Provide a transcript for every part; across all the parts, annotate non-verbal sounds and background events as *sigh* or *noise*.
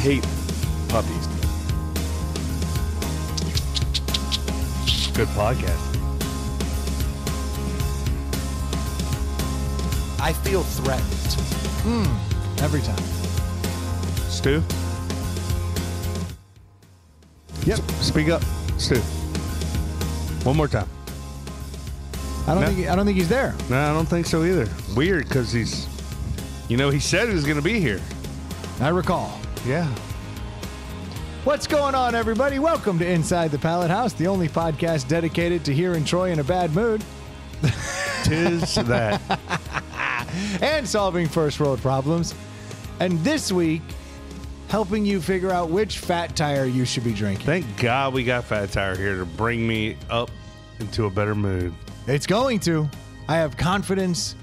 hate puppies. Good podcast. I feel threatened. Hmm, every time. Stu? Yep. Speak up, Stu. One more time. I don't No. think I don't think he's there. No, I don't think so either. Weird because he's, you know, he said he was going to be here. I recall. Yeah. What's going on, everybody? Welcome to Inside the Pallet House, the only podcast dedicated to hearing Troy in a bad mood *laughs* Tis that. and solving first world problems. And this week, helping you figure out which fat tire you should be drinking. Thank God we got Fat Tire here to bring me up into a better mood. It's going to. I have confidence.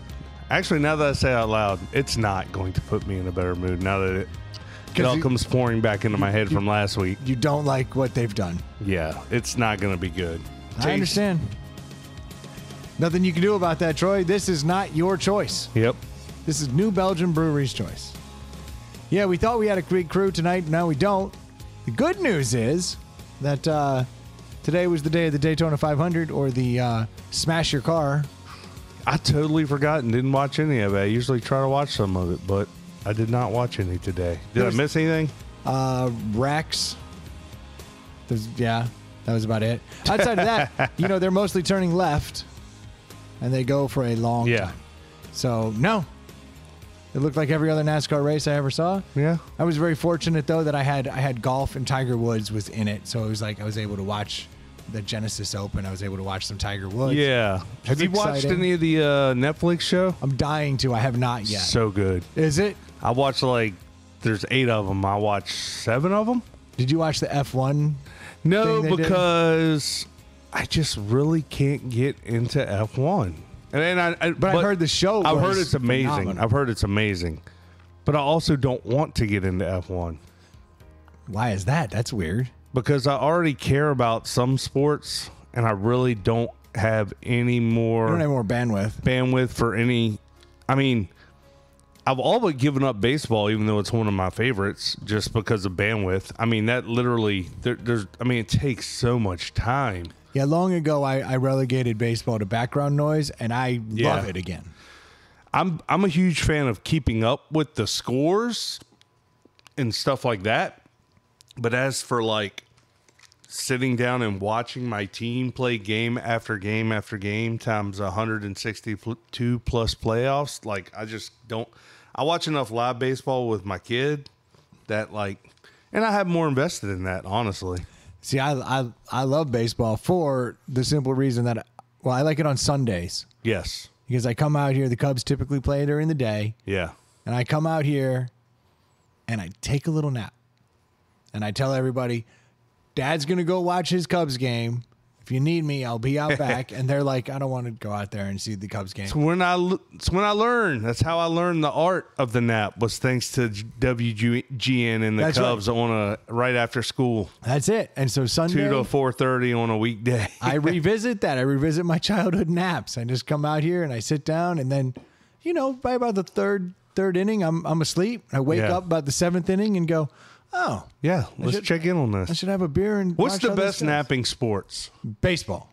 Actually, now that I say it out loud, it's not going to put me in a better mood now that it, it all you- comes pouring back into my head from last week. You don't like what they've done. Yeah, it's not going to be good. I understand. Nothing you can do about that, Troy. This is not your choice. Yep. This is New Belgium Brewery's choice. Yeah, we thought we had a great crew tonight. Now we don't. The good news is that uh, today was the day of the Daytona 500 or the uh, Smash Your Car. I totally forgot and didn't watch any of it. I usually try to watch some of it, but I did not watch any today. Did There's- I miss anything? Uh, Rex. There's, yeah, that was about it. Outside of that, *laughs* you know, they're mostly turning left and they go for a long Yeah. time. So, no. It looked like every other NASCAR race I ever saw. Yeah. I was very fortunate though that I had I had golf and Tiger Woods was in it, so it was like I was able to watch the Genesis Open. I was able to watch some Tiger Woods. Yeah. Have you watched any of the uh, Netflix show? I'm dying to. I have not yet. So good. Is it? I watched like, there's eight of them. I watched seven of them. Did you watch the F1? No, thing they did? because I just really can't get into F1. And then I, I But I've heard the show I've heard it's amazing. phenomenal. I've heard it's amazing, but I also don't want to get into F1 Why is that? That's weird. because I already care about some sports, and I really don't have any I more don't have more bandwidth. bandwidth for any. I mean, I've all but given up baseball, even though it's one of my favorites, just because of bandwidth. I mean, that literally, there, there's. I mean, it takes so much time. Yeah, long ago I, I relegated baseball to background noise, and I Yeah. love it again. I'm I'm a huge fan of keeping up with the scores and stuff like that. But as for like sitting down and watching my team play game after game after game times 162 plus playoffs, like I just don't I watch enough live baseball with my kid that like and I have more invested in that, honestly. See, I I I love baseball for the simple reason that well, I like it on Sundays Yes. because I come out here. The Cubs typically play during the day. Yeah. and I come out here and I take a little nap. And I tell everybody, Dad's gonna go watch his Cubs game. If you need me, I'll be out back. *laughs* and they're like, I don't want to go out there and see the Cubs game. It's when I it's when I learned. That's how I learned the art of the nap was thanks to WGN and the That's right. Cubs on a right after school, That's it. And so Sunday two to four thirty on a weekday. I *laughs* revisit that. I revisit my childhood naps. I just come out here and I sit down, and then, you know, by about the third third inning, I'm I'm asleep. I wake Yeah. up about the seventh inning and go, oh, yeah, let's should- check in on this. I this. should have a beer and What's watch the how this best goes. napping sports? Baseball,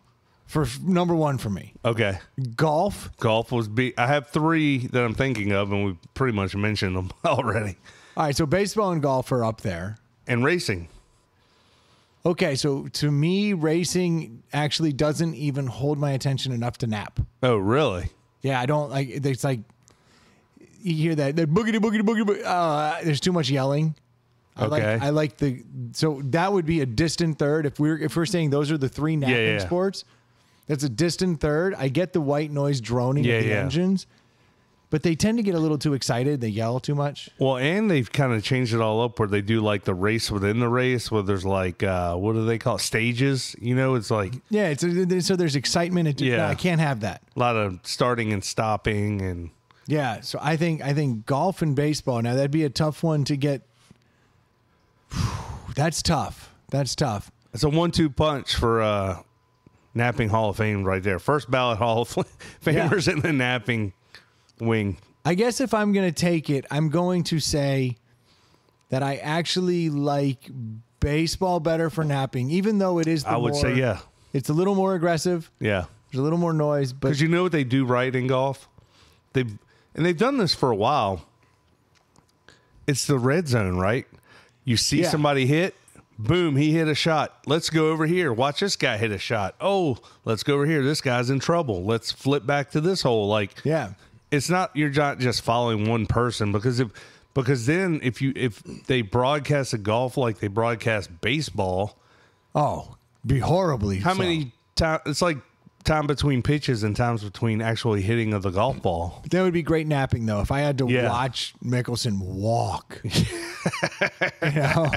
for f- number one for me. Okay, Golf, golf was be. I have three that I'm thinking of, and we pretty much mentioned them *laughs* already. All right, so baseball and golf are up there. And racing. Okay, so to me, racing actually doesn't even hold my attention enough to nap. Oh, really? Yeah, I don't like. It's like you hear that boogity boogity boogity. boogity uh, there's too much yelling. I Okay. like I like the so that would be a distant third if we're if we're saying those are the three napping yeah. sports. That's a distant third. I get the white noise droning Yeah, of the yeah. engines, but they tend to get a little too excited. They yell too much. Well, and they've kind of changed it all up where they do like the race within the race, where there's like uh, what do they call it? stages? You know, it's like Yeah, it's so there's excitement. It, Yeah. no, I can't have that. a lot of starting and stopping, and Yeah, so I think I think golf and baseball. Now that'd be a tough one to get. *sighs* That's tough. That's tough. it's a one-two punch for uh, napping Hall of Fame right there. First ballot Hall of *laughs* Famers in the napping wing. I guess if I'm going to take it, I'm going to say that I actually like baseball better for napping, even though it is. The I would say yeah, It's a little more aggressive. yeah. There's a little more noise, but Because you know what they do right in golf? They and they've done this for a while. It's the red zone, right? You see Yeah. somebody hit, boom, he hit a shot. Let's go over here. Watch this guy hit a shot. Oh, let's go over here. This guy's in trouble. Let's flip back to this hole. Like yeah, it's not you're not just following one person because if because then if you if they broadcast a golf like they broadcast baseball, oh, be horribly. how so. many times it's like time between pitches and times between actually hitting of the golf ball. That would be great napping though. If I had to Yeah. watch Mickelson walk, *laughs* you know,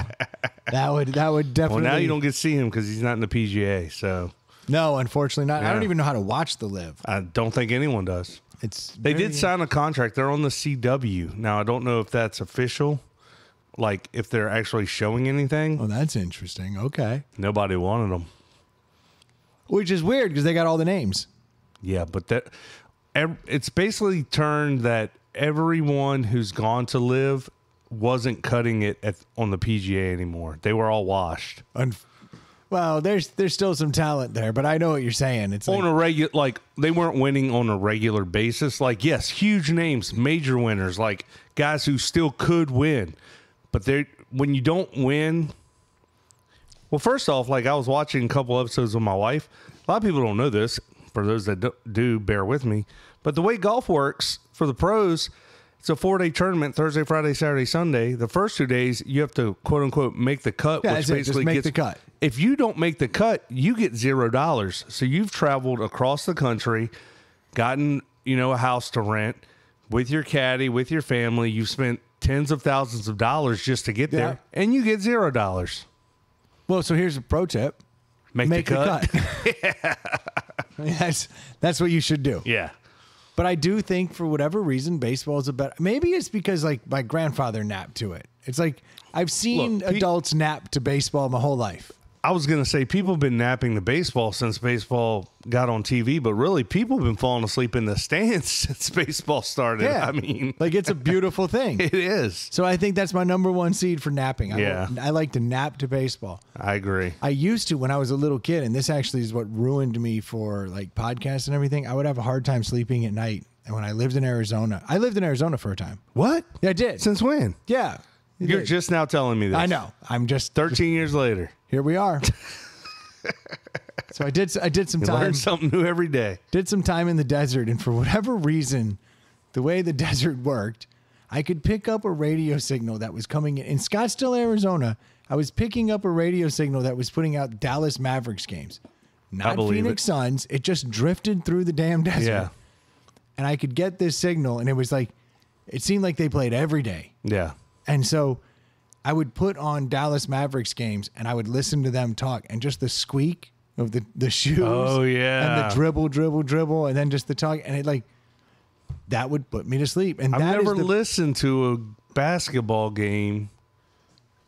that would that would definitely. Well, now you don't get to see him because he's not in the PGA. So No, unfortunately not. I don't even know how to watch the LIV. I don't think anyone does. It's They very- did sign a contract. They're on the CW now. I don't know if that's official. Like if they're actually showing anything. Oh, that's interesting. Okay, Nobody wanted them. Which is weird because they got all the names. Yeah, but that ev- it's basically turned that everyone who's gone to LIV wasn't cutting it at, on the PGA anymore. They were all washed Un- well, there's there's still some talent there, but I know what you're saying. It's like, on a regular. Like they weren't winning on a regular basis. Like yes, huge names, major winners, like guys who still could win, but they when you don't win. Well, first off, like I was watching a couple episodes with my wife. A lot of people don't know this. For those that do- bear with me. But the way golf works for the pros, it's a four day tournament Thursday, Friday, Saturday, Sunday. The first two days, you have to quote unquote make the cut, Yeah, which it. Just basically make gets the cut. If you don't make the cut, you get zero dollars. So you've traveled across the country, gotten you know a house to rent with your caddy, with your family. You've spent tens of thousands of dollars just to get Yeah. there, and you get zero dollars. Well, so here's a pro tip: Make, make the the cut. cut. *laughs* *laughs* that's that's what you should do. yeah. But I do think for whatever reason, baseball is a better. Maybe it's because like my grandfather napped to it. It's like I've seen Look, adults nap to baseball my whole life. I was going to say people have been napping the baseball since baseball got on TV, but really people have been falling asleep in the stands *laughs* since baseball started. Yeah, I mean, like it's a beautiful thing. *laughs* it is. So I think that's my number one seed for napping. I, Yeah. I like to nap to baseball. I agree. I used to when I was a little kid, and this actually is what ruined me for like podcasts and everything. I would have a hard time sleeping at night. And when I lived in Arizona, I lived in Arizona for a time. What? Yeah, I did. Since when? yeah, You're did. just now telling me this. I know. I'm just 13 years later. Here. We are. *laughs* so I did. I did some You time. learn something new every day. did some time in the desert, and for whatever reason, the way the *laughs* desert worked, I could pick up a radio signal that was coming in in Scottsdale, Arizona. I was picking up a radio signal that was putting out Dallas Mavericks games, not Phoenix it. Suns. It just drifted through the damn desert, Yeah. and I could get this signal, and it was like, it seemed like they played every day, Yeah. and so. I would put on Dallas Mavericks games and I would listen to them talk and just the squeak of the, the shoes. Oh, yeah. And the dribble, dribble, dribble, and then just the talk, and it like that would put me to sleep. And I've that is never the, listened to a basketball game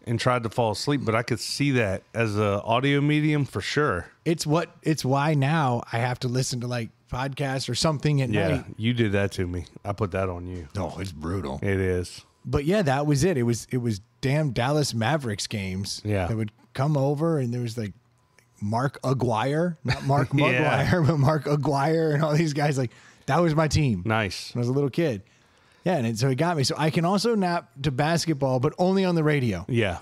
and tried to fall asleep, but I could see that as a audio medium for sure. it's what it's why now I have to listen to like podcasts or something at Yeah. night. You did that to me. I put that on you. Oh, it's brutal. It is. But yeah, that was it. It was it was damn Dallas Mavericks games. Yeah. that would come over, and there was like Mark Aguirre, not Mark *laughs* Yeah. *laughs* But Mark Aguirre, and all these guys. Like that was my team. Nice. when I was a little kid. Yeah, and it, so it got me. So I can also nap to basketball, but only on the radio. Yeah.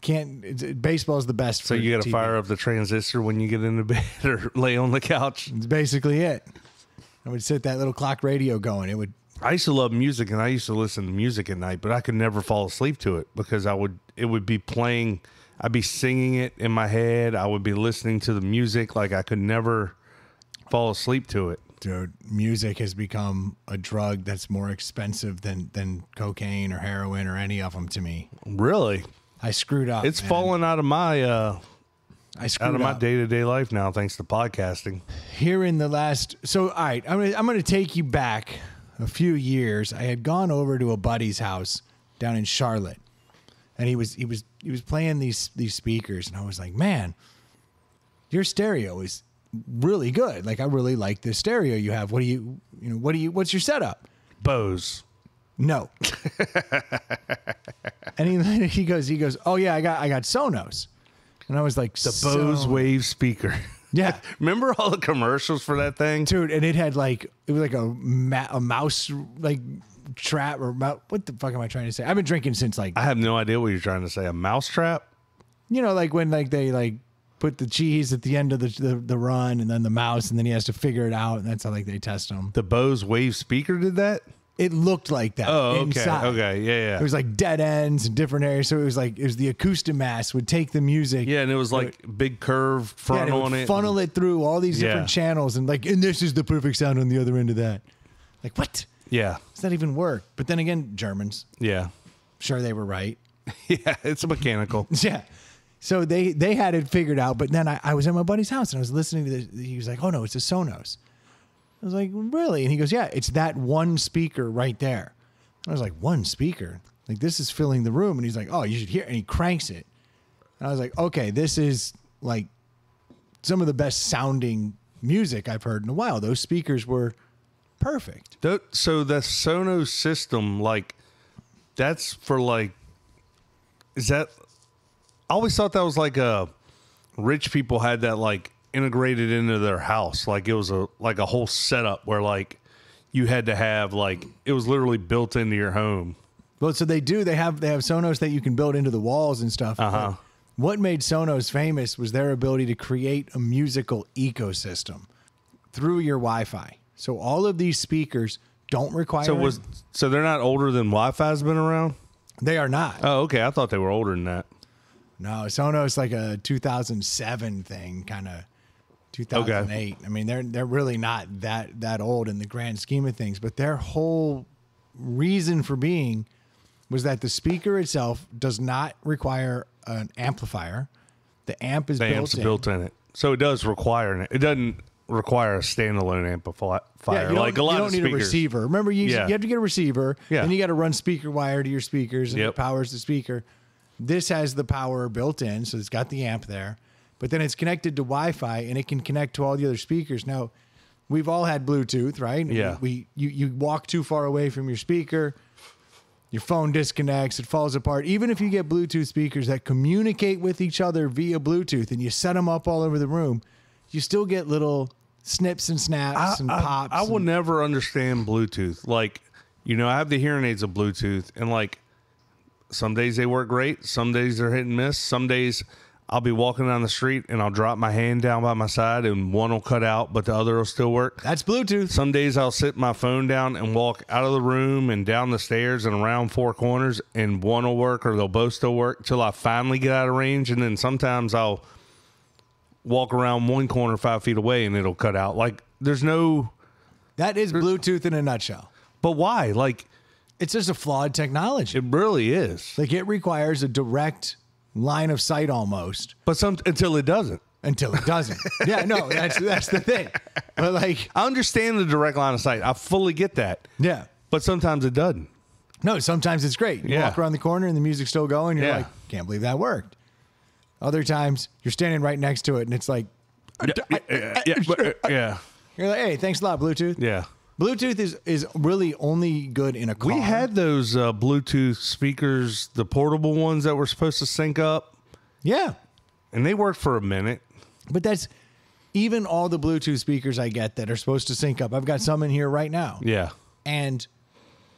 Can't. It's, baseball is the best. So you got to fire up the transistor when you get into *laughs* bed or lay on the couch. It's basically it. I would sit that little clock radio going. It would. I used to love music and I used to listen to music at night, but I could never fall asleep to it because I would it would be playing I'd be singing it in my head. I would be listening to the music like I could never fall asleep to it. Dude, music has become a drug that's more expensive than than cocaine or heroin or any of them to me. Really? I screwed up. It's man. fallen out of my uh I screwed out of my day-to-day life now thanks to podcasting. here in the last so all right i'm gonna, I'm gonna take you back a few years i had gone over to a buddy's house down in charlotte and he was he was he was playing these these speakers and i was like man your stereo is really good. Like i really like this stereo you have. What do you you know what do you what's your setup? Bose. no. *laughs* And he he goes he goes, oh yeah, I got I got Sonos, and I was like The Bose Wave speaker. *laughs* Yeah. *laughs* Remember all the commercials for that thing? dude, and it had like it was like a ma- a mouse like trap or mou- what the fuck am I trying to say? I've been drinking since like I have no idea what you're trying to say. A mousetrap? you know like when like they like put the cheese at the end of the, the the run and then the mouse and then he has to figure it out and that's how like they test them. The Bose Wave speaker did that? It looked like that. Oh, okay. inside. Okay. Yeah, yeah. It was like dead ends and different areas. So it was like it was the acoustic mass would take the music. yeah, and it was like big Yeah, and it would on it. funnel it through all these different channels and like, and this is the perfect sound on the other end of that. Like, what? Yeah. Does that even work? But then again, Germans, Yeah. sure they were right. *laughs* Yeah. It's a mechanical. *laughs* Yeah. So they they had it figured out, but then I, I was at my buddy's house and I was listening to this. He was like, "Oh no, it's a Sonos." I was like, "Really?" And he goes, "Yeah, it's that one speaker right there." I was like, "One speaker? Like this is filling the room?" And he's like, "Oh, you should hear." And he cranks it. And I was like, "Okay, this is like some of the best sounding music I've heard in a while. Those speakers were perfect." Tho- So the Sonos system, like, that's for like, is that? I always thought that was like a rich people had that like integrated into their house. Like it was a like a whole setup where like you had to have like it was literally built into your home. Well, so they do. They have they have Sonos that you can build into the walls and stuff. Uh-huh. But What made Sonos famous was their ability to create a musical ecosystem through your Wi-Fi. So all of these speakers don't require. So was so they're not older than Wi-Fi's been around. they are not? Oh, okay. I thought they were older than that. No, Sonos like a 2007 thing, kind of 2008. I mean, they're they're really not that that old in the grand scheme of things, but their whole reason for being was that the speaker itself does not require an amplifier. The amp is The built amp's in. built in it, so it does require an. It doesn't require a standalone amplifier. Yeah, like a lot of you don't need speakers. a receiver. Remember, you Yeah. you have to get a receiver. Yeah. Then you got to run speaker wire to your speakers, and Yep. it powers the speaker. This has the power built in, so it's got the amp there. But then it's connected to Wi-Fi, and it can connect to all the other speakers. Now, we've all had Bluetooth, right? Yeah. We you you walk too far away from your speaker, your phone disconnects, it falls apart. Even if you get Bluetooth speakers that communicate with each other via Bluetooth, and you set them up all over the room, you still get little snips and snaps and I, pops. I will and- never understand Bluetooth. Like, you know, I have the hearing aids of Bluetooth, and like, some days they work great. Some days they're hit and miss. Some days I'll be walking down the street and I'll drop my hand down by my side, and one will cut out, but the other will still work. That's Bluetooth. Some days I'll sit my phone down and walk out of the room and down the stairs and around four corners, and one will work or they'll both still work till I finally get out of range. And then sometimes I'll walk around one corner five feet away and it'll cut out. Like, there's no, That is Bluetooth in a nutshell. but why? Like, It's just a flawed technology. it really is. like it requires a direct line of sight almost But some until it doesn't. until it doesn't. *laughs* yeah, no, that's that's the thing. But like, I understand the direct line of sight. I fully get that. yeah. But sometimes it doesn't. No, sometimes it's great. You Yeah. walk around the corner and the music's still going. You're Yeah. like, can't believe that worked. Other times you're standing right next to it and it's like, Yeah, yeah, yeah, yeah, *laughs* you're like, hey, thanks a lot, Bluetooth. yeah. Bluetooth is is really only good in a car. We had those uh, Bluetooth speakers, the portable ones that were supposed to sync up, yeah, and they worked for a minute. but that's even all the Bluetooth speakers I get that are supposed to sync up. I've got some in here right now. Yeah. and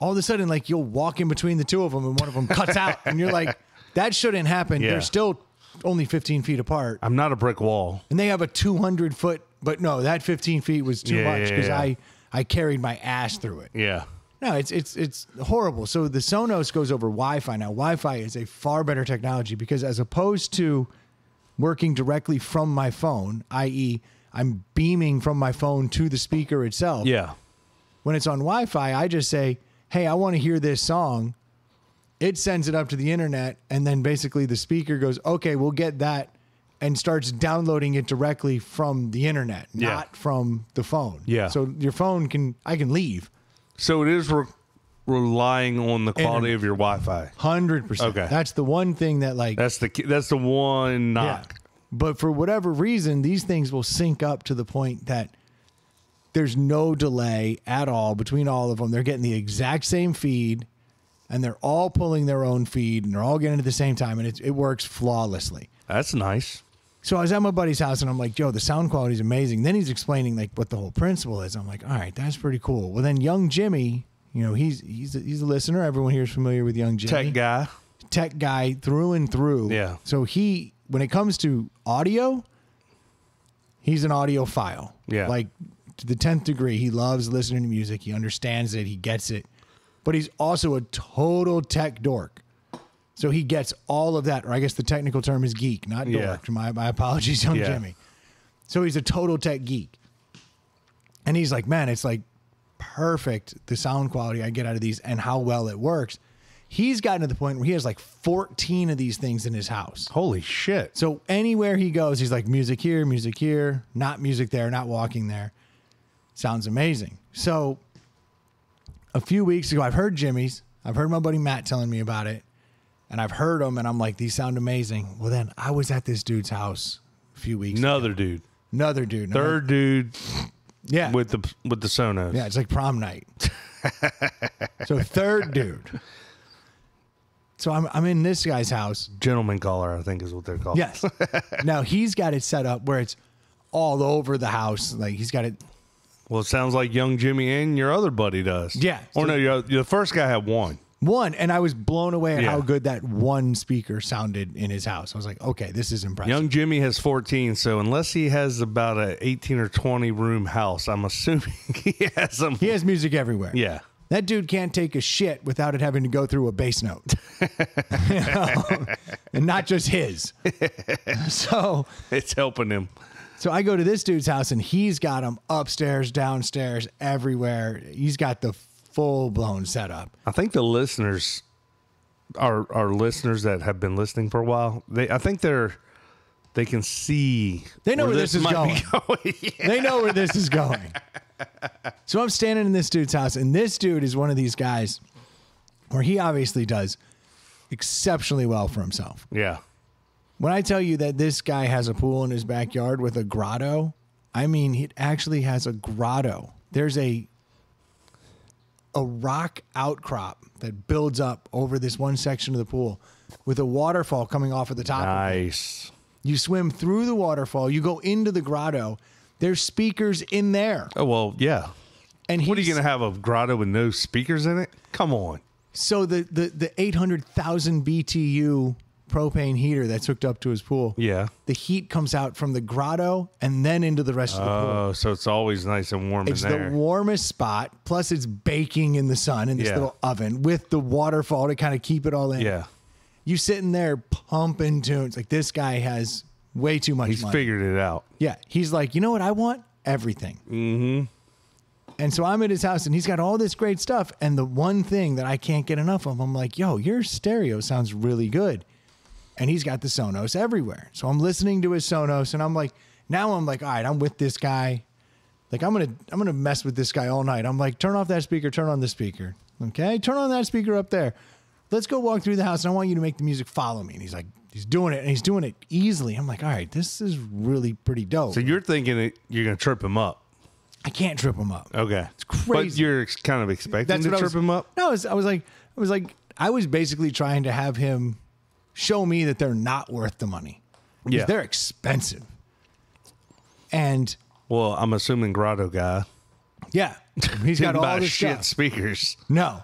all of a sudden like you'll walk in between the two of them and one of them cuts out and you're like that shouldn't happen Yeah. they're still only 15 feet apart I'm not a brick wall. and they have a 200 foot but no that 15 feet was too Yeah, much because yeah. i i carried my ass through it Yeah. no it's it's it's horrible so the sonos goes over wi-fi now wi-fi is a far better technology because as opposed to working directly from my phone i.e i'm beaming from my phone to the speaker itself Yeah. when it's on Wi-Fi, I just say, "Hey, I want to hear this song." It sends it up to the internet, and then basically the speaker goes, "Okay, we'll get that," and starts downloading it directly from the internet, Yeah. not from the phone. Yeah. So your phone can, I can leave So it is re- relying on the quality Internet. of your Wi-Fi. hundred percent. Okay. That's the one thing that like That's the that's the one Yeah. knock. But for whatever reason, these things will sync up to the point that there's no delay at all between all of them. They're getting the exact same feed. and they're all pulling their own feed and they're all getting it at the same time and it, it works flawlessly. That's nice. So I was at my buddy's house and I'm like, Joe, the sound quality is amazing. Then he's explaining like what the whole principle is. I'm like, all right, that's pretty cool. Well, then young Jimmy, you know, he's he's a, he's a listener. Everyone here is familiar with young Jimmy, Tech guy. tech guy through and through. Yeah. So he, when it comes to audio, he's an audiophile. Yeah. Like to the tenth degree, he loves listening to music. He understands it. He gets it. But he's also a total tech dork. So he gets all of that, or I guess the technical term is geek, not Yeah. dork. My, my apologies, young Yeah. Jimmy. So he's a total tech geek. And he's like, man, it's like perfect the sound quality I get out of these and how well it works. He's gotten to the point where he has like 14 of these things in his house. Holy shit. So anywhere he goes, he's like music here, music here, not music there, not walking there. Sounds amazing. So a few weeks ago, I've heard Jimmy's. I've heard my buddy Matt telling me about it, and I've heard them, and I'm like, these sound amazing. Well, then I was at this dude's house a few weeks. ago. Another dude. Another dude. I'm Third dude yeah, with the with the Sonos. yeah, it's like prom night. *laughs* so third dude. So I'm I'm in this guy's house. Gentleman caller, I think is what they're called. Yes. now he's got it set up where it's all over the house. Like he's got it. Well, it sounds like young Jimmy and your other buddy does. Yeah. Or no, your, the first guy had one. One, and I was blown away at Yeah. how good that one speaker sounded in his house. I was like, okay, this is impressive. Young Jimmy has 14, so unless he has about a 18 or 20 room house, I'm assuming *laughs* he has some. he has music everywhere. Yeah. That dude can't take a shit without it having to go through a bass note. You *laughs* know? And not just his. *laughs* so It's helping him. so I go to this dude's house and he's got them upstairs, downstairs, everywhere. He's got the full blown setup. I think the listeners, our our listeners that have been listening for a while, they I think they're they can see. They know where this is might be going. *laughs* Yeah. They know where this is going. So I'm standing in this dude's house, and this dude is one of these guys where he obviously does exceptionally well for himself. yeah. When I tell you that this guy has a pool in his backyard with a grotto, I mean it actually has a grotto. There's a a rock outcrop that builds up over this one section of the pool with a waterfall coming off of the top. of. Nice. You swim through the waterfall, you go into the grotto. There's speakers in there. Oh well, yeah. And What are you gonna have a grotto with no speakers in it? Come on. So the the the 800,000 BTU propane heater that's hooked up to his pool. Yeah. The heat comes out from the grotto and then into the rest of the pool. Oh, so it's always nice and warm It's in there. the warmest spot. Plus, it's baking in the sun in this Yeah. little oven with the waterfall to kind of keep it all in. yeah. You sitting there pumping tunes. Like this guy has way too much He's money. figured it out. Yeah. He's like, you know what I want? Everything. Mm-hmm. And so I'm at his house and he's got all this great stuff. And the one thing that I can't get enough of, I'm like, yo, your stereo sounds really good. And he's got the Sonos everywhere. So I'm listening to his Sonos and I'm like, now I'm like, all right, I'm with this guy. Like I'm gonna I'm gonna mess with this guy all night. I'm like, turn off that speaker, turn on this speaker. Okay, turn on that speaker up there. Let's go walk through the house and I want you to make the music follow me. And he's like, he's doing it and he's doing it easily. I'm like, all right, this is really pretty dope. So you're thinking it, you're gonna trip him up. I can't trip him up. Okay. It's crazy. But you're kind of expecting That's to trip was, him up. No, I was, I was like, I was like, I was basically trying to have him show me that they're not worth the money. Yeah. they're expensive. And Well, I'm assuming Grotto guy. yeah, he's got all this shit stuff. speakers. No.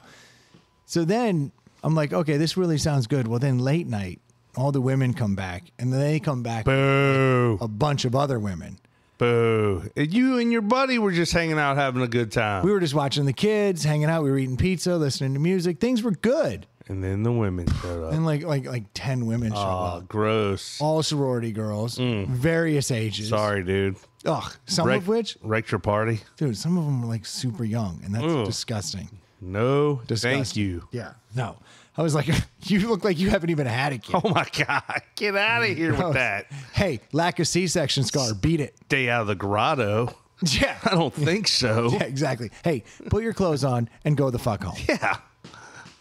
So then I'm like, okay, this really sounds good. Well, then late night, all the women come back, and then they come back with Boo. a bunch of other women. Boo. You and your buddy were just hanging out having a good time. We were just watching the kids, hanging out. We were eating pizza, listening to music. Things were good. And then the women showed up. And like like like ten women show Oh, up. gross. All sorority girls, mm. various ages. Sorry, dude. Ugh, some Wreck- of which, wrecked your party? dude, some of them were like super young, and that's Ugh. disgusting. No, Disgusting. thank you. Yeah, no. I was like, *laughs* you look like you haven't even had a kid. Oh my god, *laughs* get out of mm. here with that. Hey, lack of C-section scar, beat it. Stay out of the grotto. *laughs* Yeah, I don't think so. yeah, exactly. Hey, put your clothes on and go the fuck home. Yeah,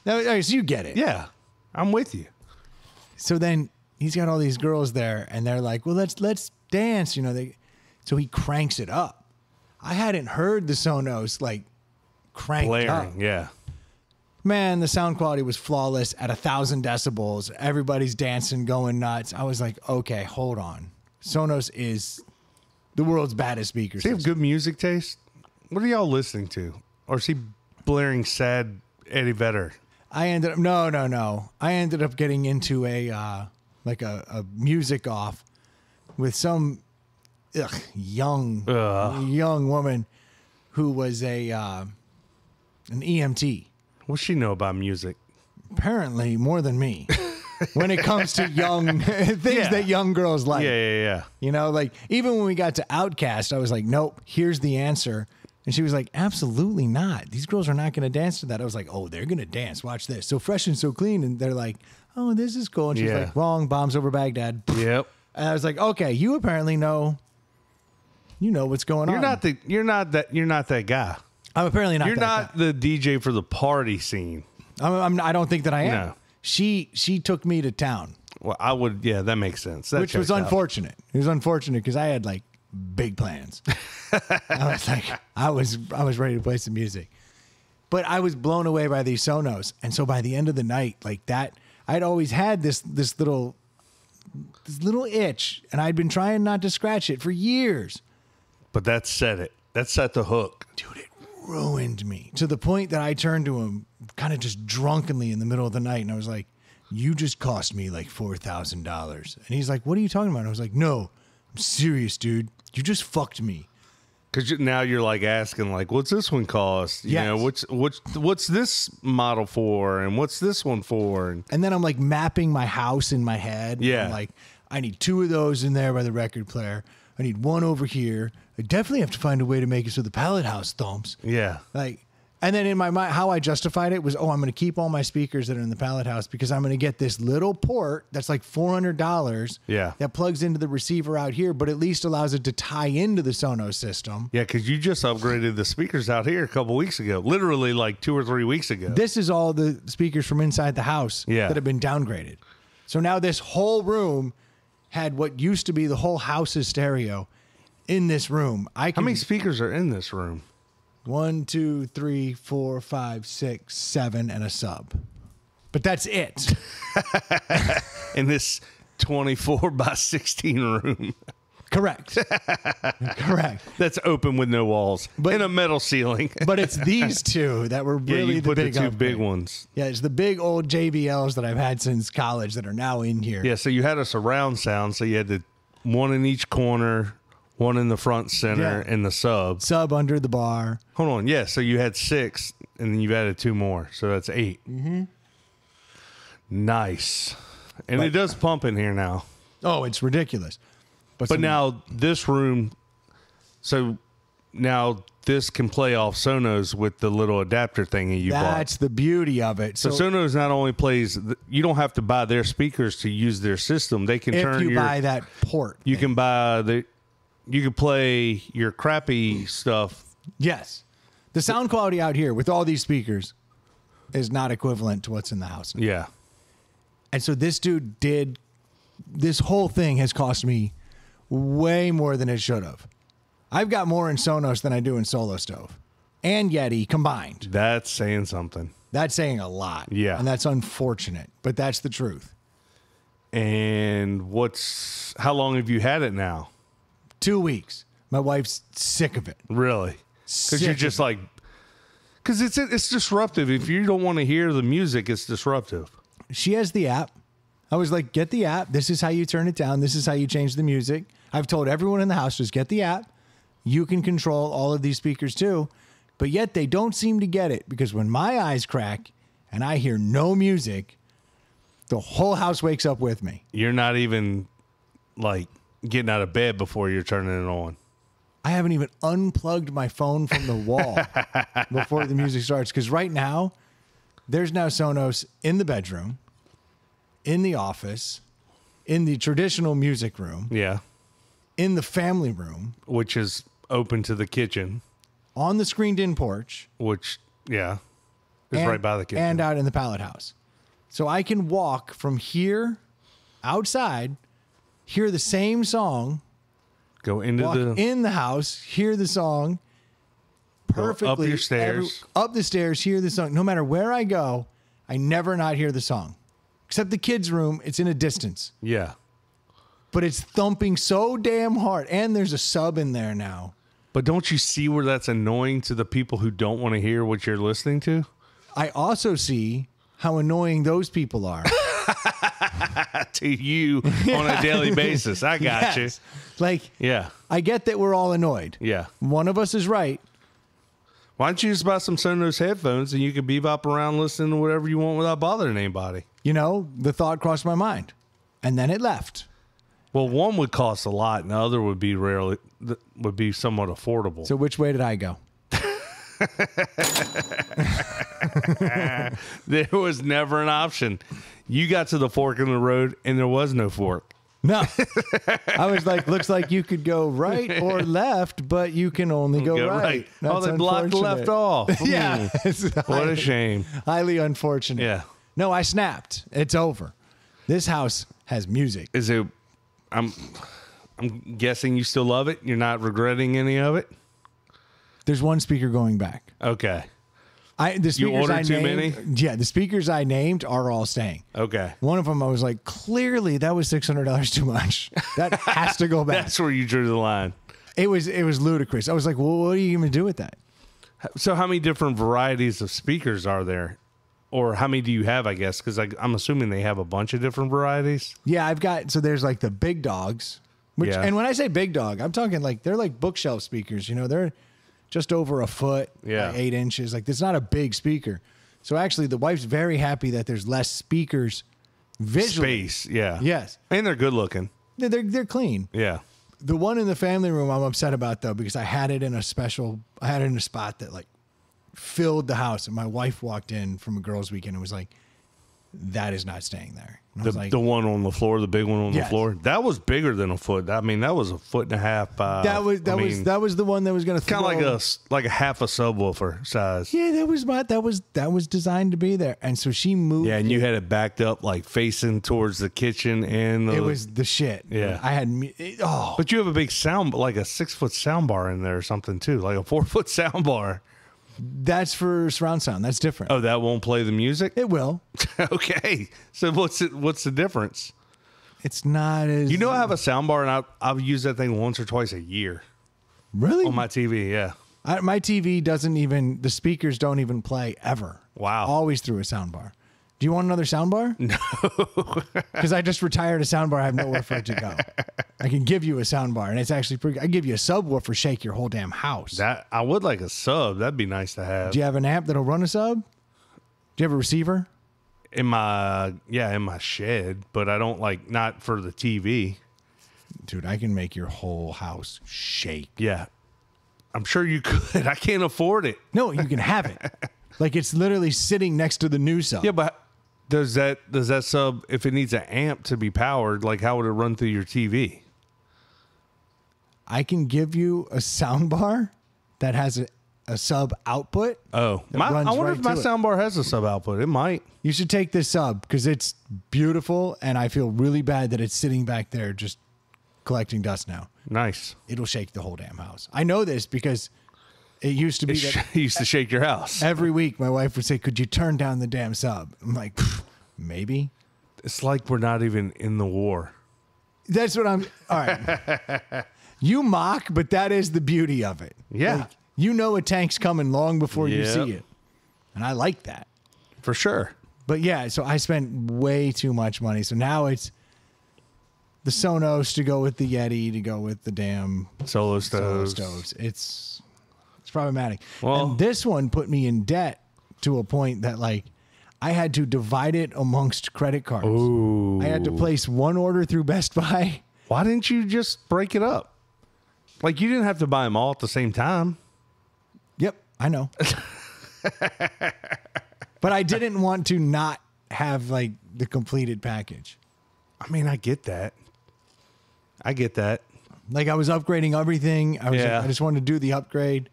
all right, so you get it. yeah, I'm with you. So then he's got all these girls there, and they're like, "Well, let's let's dance," you know. They, so he cranks it up. I hadn't heard the Sonos like cranked up. Yeah. Man, the sound quality was flawless at a thousand decibels. Everybody's dancing, going nuts. I was like, okay, hold on. Sonos is the world's baddest speakers. He have good music taste? What are y'all listening to? Or is he blaring sad Eddie Vedder? I ended up no, no, no. I ended up getting into a uh, like a, a music off with some ugh, young Ugh. young woman who was a uh, an EMT. What's she know about music? Apparently, more than me. *laughs* when it comes to young *laughs* things Yeah. that young girls like. Yeah, yeah, yeah. You know, like even when we got to OutKast, I was like, nope, here's the answer. And she was like, absolutely not. These girls are not going to dance to that. I was like, oh, they're going to dance. Watch this. So fresh and so clean. And they're like, oh, this is cool. And she's Yeah. like, wrong. Bombs over Baghdad. Yep. And I was like, okay, you apparently know, you know what's going You're on. not the you're not that you're not that guy. I'm apparently not. You're that not guy. the DJ for the party scene. I'm, I'm, I don't think that I am. No. She she took me to town, Well, I would yeah, that makes sense. That which was checks out. unfortunate. It was unfortunate because I had like big plans. *laughs* I was like, I was I was ready to play some music, but I was blown away by these Sonos, and so by the end of the night, like that, I'd always had this this little this little itch, and I'd been trying not to scratch it for years. But that set it. That set the hook. Dude, it ruined me to the point that I turned to him kind of just drunkenly in the middle of the night, and I was like, "You just cost me like four thousand dollars," and he's like, "What are you talking about?" And I was like, "No, I'm serious, dude. You just fucked me." Because you, now you're like asking, like, what's this one cost? You Yes. know, what's what's what's this model for, and what's this one for? And And then I'm like mapping my house in my head. Yeah. I'm like, I need two of those in there by the record player. I need one over here. I definitely have to find a way to make it so the pallet house thumps. yeah, Like, and then in my mind, how I justified it was, oh, I'm going to keep all my speakers that are in the pallet house because I'm going to get this little port that's like $400. Yeah. That plugs into the receiver out here, but at least allows it to tie into the Sonos system. yeah. Because you just upgraded the speakers out here a couple weeks ago, literally like two or three weeks ago. This is all the speakers from inside the house Yeah. that have been downgraded. So now this whole room had what used to be the whole house's stereo in this room. I How many speakers are in this room? One, two, three, four, five, six, seven, and a sub. But that's it. *laughs* In this 24 by 16 room Correct. Correct. that's open with no walls But- and a metal ceiling. But it's *laughs* these two that were yeah, really you the put the two upgrade. big ones. Yeah, it's the big old JBLs that I've had since college that are now in here. Yeah, so you had a surround sound, so you had the one in each corner, one in the front center, Yeah. and the sub. Sub under the bar. Hold on, yeah. So you had six, and then you've added two more, so that's 8 Mm-hmm. Nice, and it does pump in here now. Oh, it's ridiculous. But some- now this room, so now this can play off Sonos with the little adapter thingy you bought. that's the beauty of it. So, So, Sonos not only plays, th- you don't have to buy their speakers to use their system. They can if turn you your, buy that port, you can buy the, you could play your crappy stuff. yes, the sound quality out here with all these speakers is not equivalent to what's in the house. Yeah, And so this dude did this whole thing has cost me way more than it should have. I've got more in Sonos than I do in Solo Stove and Yeti combined. that's saying something. That's saying a lot. Yeah. And that's unfortunate, but that's the truth. And what's how long have you had it now? Two weeks. My wife's sick of it. Really? Because you're just like, because it's it's disruptive. If you don't want to hear the music, it's disruptive. She has the app. I was like, get the app. This is how you turn it down. This is how you change the music. I've told everyone in the house, just get the app. You can control all of these speakers too. But yet they don't seem to get it because when my eyes crack and I hear no music, the whole house wakes up with me. You're not even like getting out of bed before you're turning it on. I haven't even unplugged my phone from the wall *laughs* before the music starts. Because right now, there's now Sonos in the bedroom, in the office, in the traditional music room, Yeah, in the family room, which is open to the kitchen. on the screened in porch, Which yeah, is and, right by the kitchen. and out in the pallet house. So I can walk from here outside, hear the same song, Go into walk the in the house, hear the song, perfectly up your stairs. up the stairs, hear the song. No matter where I go, I never not hear the song. Except the kids' room, it's in a distance, Yeah. but it's thumping so damn hard. And there's a sub in there now. But don't you see where that's annoying to the people who don't want to hear what you're listening to? I also see how annoying those people are. *laughs* To you on a daily *laughs* basis. I got Yes. Like. Yeah. I get that we're all annoyed. Yeah. One of us is right. Why don't you just buy some Sonos headphones and you can bebop around listening to whatever you want without bothering anybody? You know, the thought crossed my mind. And then it left. Well, one would cost a lot, and the other would be rarely would be somewhat affordable. So which way did I go? *laughs* there was never an option. You got to the fork in the road, and there was no fork. No. I was like, looks like you could go right or *laughs* left, but you can only go, Go right. right. Oh, they blocked left off. *laughs* Yeah. It's What highly- a shame. Highly unfortunate. Yeah. No, I snapped. It's over. This house has music. Is it? I'm. I'm guessing you still love it. You're not regretting any of it. There's one speaker going back. Okay. I the speakers ordered I too named, Yeah, the speakers I named are all staying. Okay. One of them, I was like, clearly that was six hundred dollars too much. *laughs* That has to go *laughs* back. That's where you drew the line. it was it was ludicrous. I was like, well, what are you going to do with that? So, how many different varieties of speakers are there, or how many do you have? I guess because I'm assuming they have a bunch of different varieties. Yeah, I've got so there's like the big dogs, which Yeah. and when I say big dog, I'm talking like they're like bookshelf speakers. You know, they're just over a foot, Yeah. by eight inches. Like it's not a big speaker. So actually, the wife's very happy that there's less speakers visually. Space, yeah, Yes, and they're good looking. they're they're, they're clean. Yeah, The one in the family room, I'm upset about though because I had it in a special. I had it in a spot that like filled the house, and my wife walked in from a girls' weekend and was like, "That is not staying there." The like, the one on the floor, the big one on Yes. the floor, that was bigger than a foot. I mean, that was a foot and a half. That was that I was mean, that was the one that was going to kind of like a like a half a subwoofer size. Yeah, that was my that was that was designed to be there, and so she moved. Yeah, and you had it backed up like facing towards the kitchen and the. it was the shit. Yeah. I had me. It, oh, But you have a big sound, like a six foot sound bar in there or something too, like a four foot *laughs* sound bar. That's for surround sound. That's different. Oh, that won't play the music. It will. *laughs* okay, so what's it? What's the difference? It's not as You know, I have a sound bar and I, I've used that thing once or twice a year really on my TV. Yeah. I, my TV doesn't even the speakers don't even play ever. Wow. always through a sound bar. Do you want another sound bar? *laughs* No, because I just retired a sound bar. I have nowhere for it to go. I can give you a sound bar, and it's actually pretty. I give you a subwoofer, shake your whole damn house. That I would like a sub. That'd be nice to have Do you have an amp that'll run a sub? Do you have a receiver? in my yeah in my shed, but I don't like not for the TV. Dude, I can make your whole house shake. Yeah, I'm sure you could. *laughs* I can't afford it. No, you can have it. *laughs* like it's literally sitting next to the new sub. Yeah, but does that does that sub if it needs an amp to be powered? Like how would it run through your TV? I can give you a sound bar that has a, a sub output. Oh, my, runs I wonder right if my to it. sound bar has a sub output. It might. You should take this sub because it's beautiful, and I feel really bad that it's sitting back there just collecting dust now. Nice. It'll shake the whole damn house. I know this because it used to be It that *laughs* used to shake your house. every week my wife would say, "Could you turn down the damn sub?" I'm like, maybe. It's like we're not even in the war. That's what I'm. All right. *laughs* you mock, but that is the beauty of it. Yeah. Like, you know a tank's coming long before you see it, and I like that. For sure. But yeah, so I spent way too much money. So now it's the Sonos to go with the Yeti to go with the damn Solo Solo stoves. stoves. It's it's problematic. Well- and this one put me in debt to a point that like I had to divide it amongst credit cards. Ooh. I had to place one order through Best Buy. Why didn't you just break it up? Like you didn't have to buy them all at the same time. Yep, I know. *laughs* but I didn't want to not have like the completed package. I mean, I get that. I get that. Like I was upgrading everything. I was Yeah. I just wanted to do the upgrade.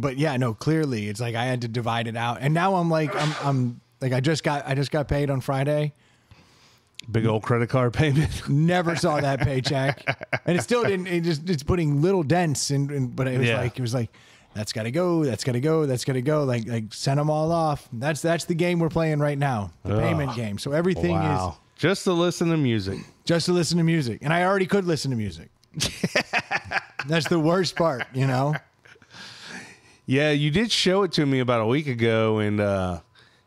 But yeah, no, clearly it's like I had to divide it out. And now I'm like I'm I'm like I just got I just got paid on Friday. Big old credit card payment. *laughs* Never saw that paycheck. And it still didn't it just it's putting little dents in, in but it was Yeah. like it was like That's got to go. That's got to go. That's got to go. Like like send them all off. That's that's the game we're playing right now. The Ugh. payment game. So everything is Just to listen to music. just to listen to music, and I already could listen to music. *laughs* that's the worst part, you know. Yeah, you did show it to me about a week ago, and uh,